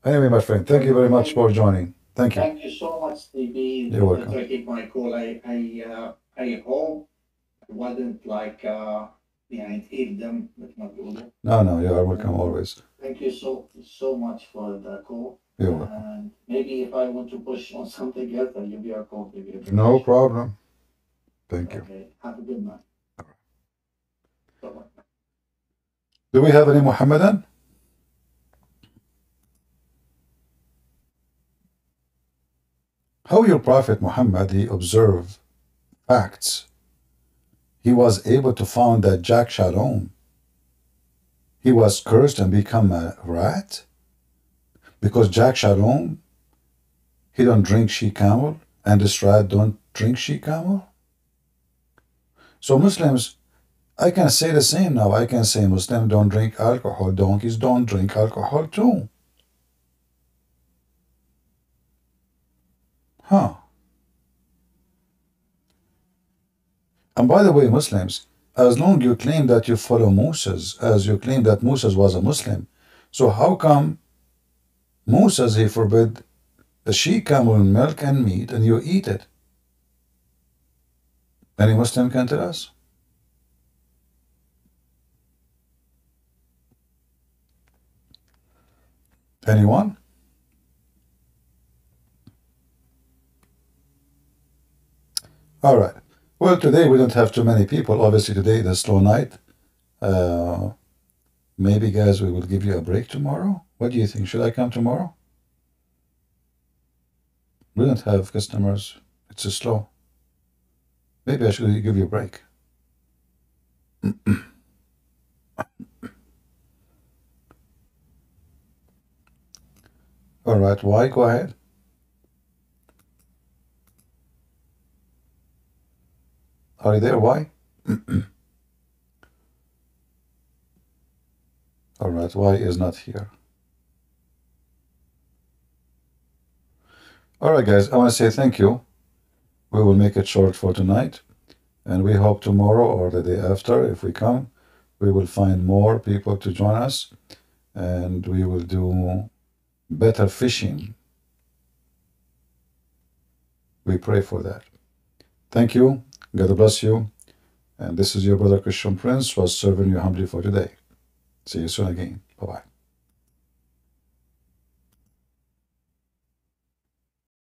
Anyway, my friend, thank you very much for joining. Thank you. Thank you so much, Stevie, You're welcome. taking my call. I I uh, I hope it wasn't like uh yeah, I hate them with my brother. No, no, you are welcome always. Thank you so so much for the call. You're welcome. And maybe if I want to push on something else, I'll give you a call. Give you a No problem. Thank you. Okay. Have a good night. Bye-bye. Do we have any Muhammadan? How your Prophet Muhammad he observe facts. He was able to found that Jack Shalom. He was cursed and become a rat because Jack Shalom he don't drink she camel and this rat don't drink she camel. So Muslims I can say the same now. I can say Muslims don't drink alcohol, donkeys don't drink alcohol too. Huh. And by the way, Muslims, as long you claim that you follow Moses, as you claim that Moses was a Muslim, so how come Moses he forbid the she camel milk and meat and you eat it? Any Muslim can tell us? Anyone? All right. Well, today we don't have too many people. Obviously, today is a slow night. Uh, maybe, guys, we will give you a break tomorrow. What do you think? Should I come tomorrow? We don't have customers. It's a slow. Maybe I should give you a break. All right. Why? Go ahead. Are you there? Why? All right. Why is not here? All right, guys. I want to say thank you. We will make it short for tonight. And we hope tomorrow or the day after, if we come, we will find more people to join us. And we will do better fishing. We pray for that. Thank you. God bless you. And this is your brother Christian Prince was serving you humbly for today. See you soon again. Bye bye.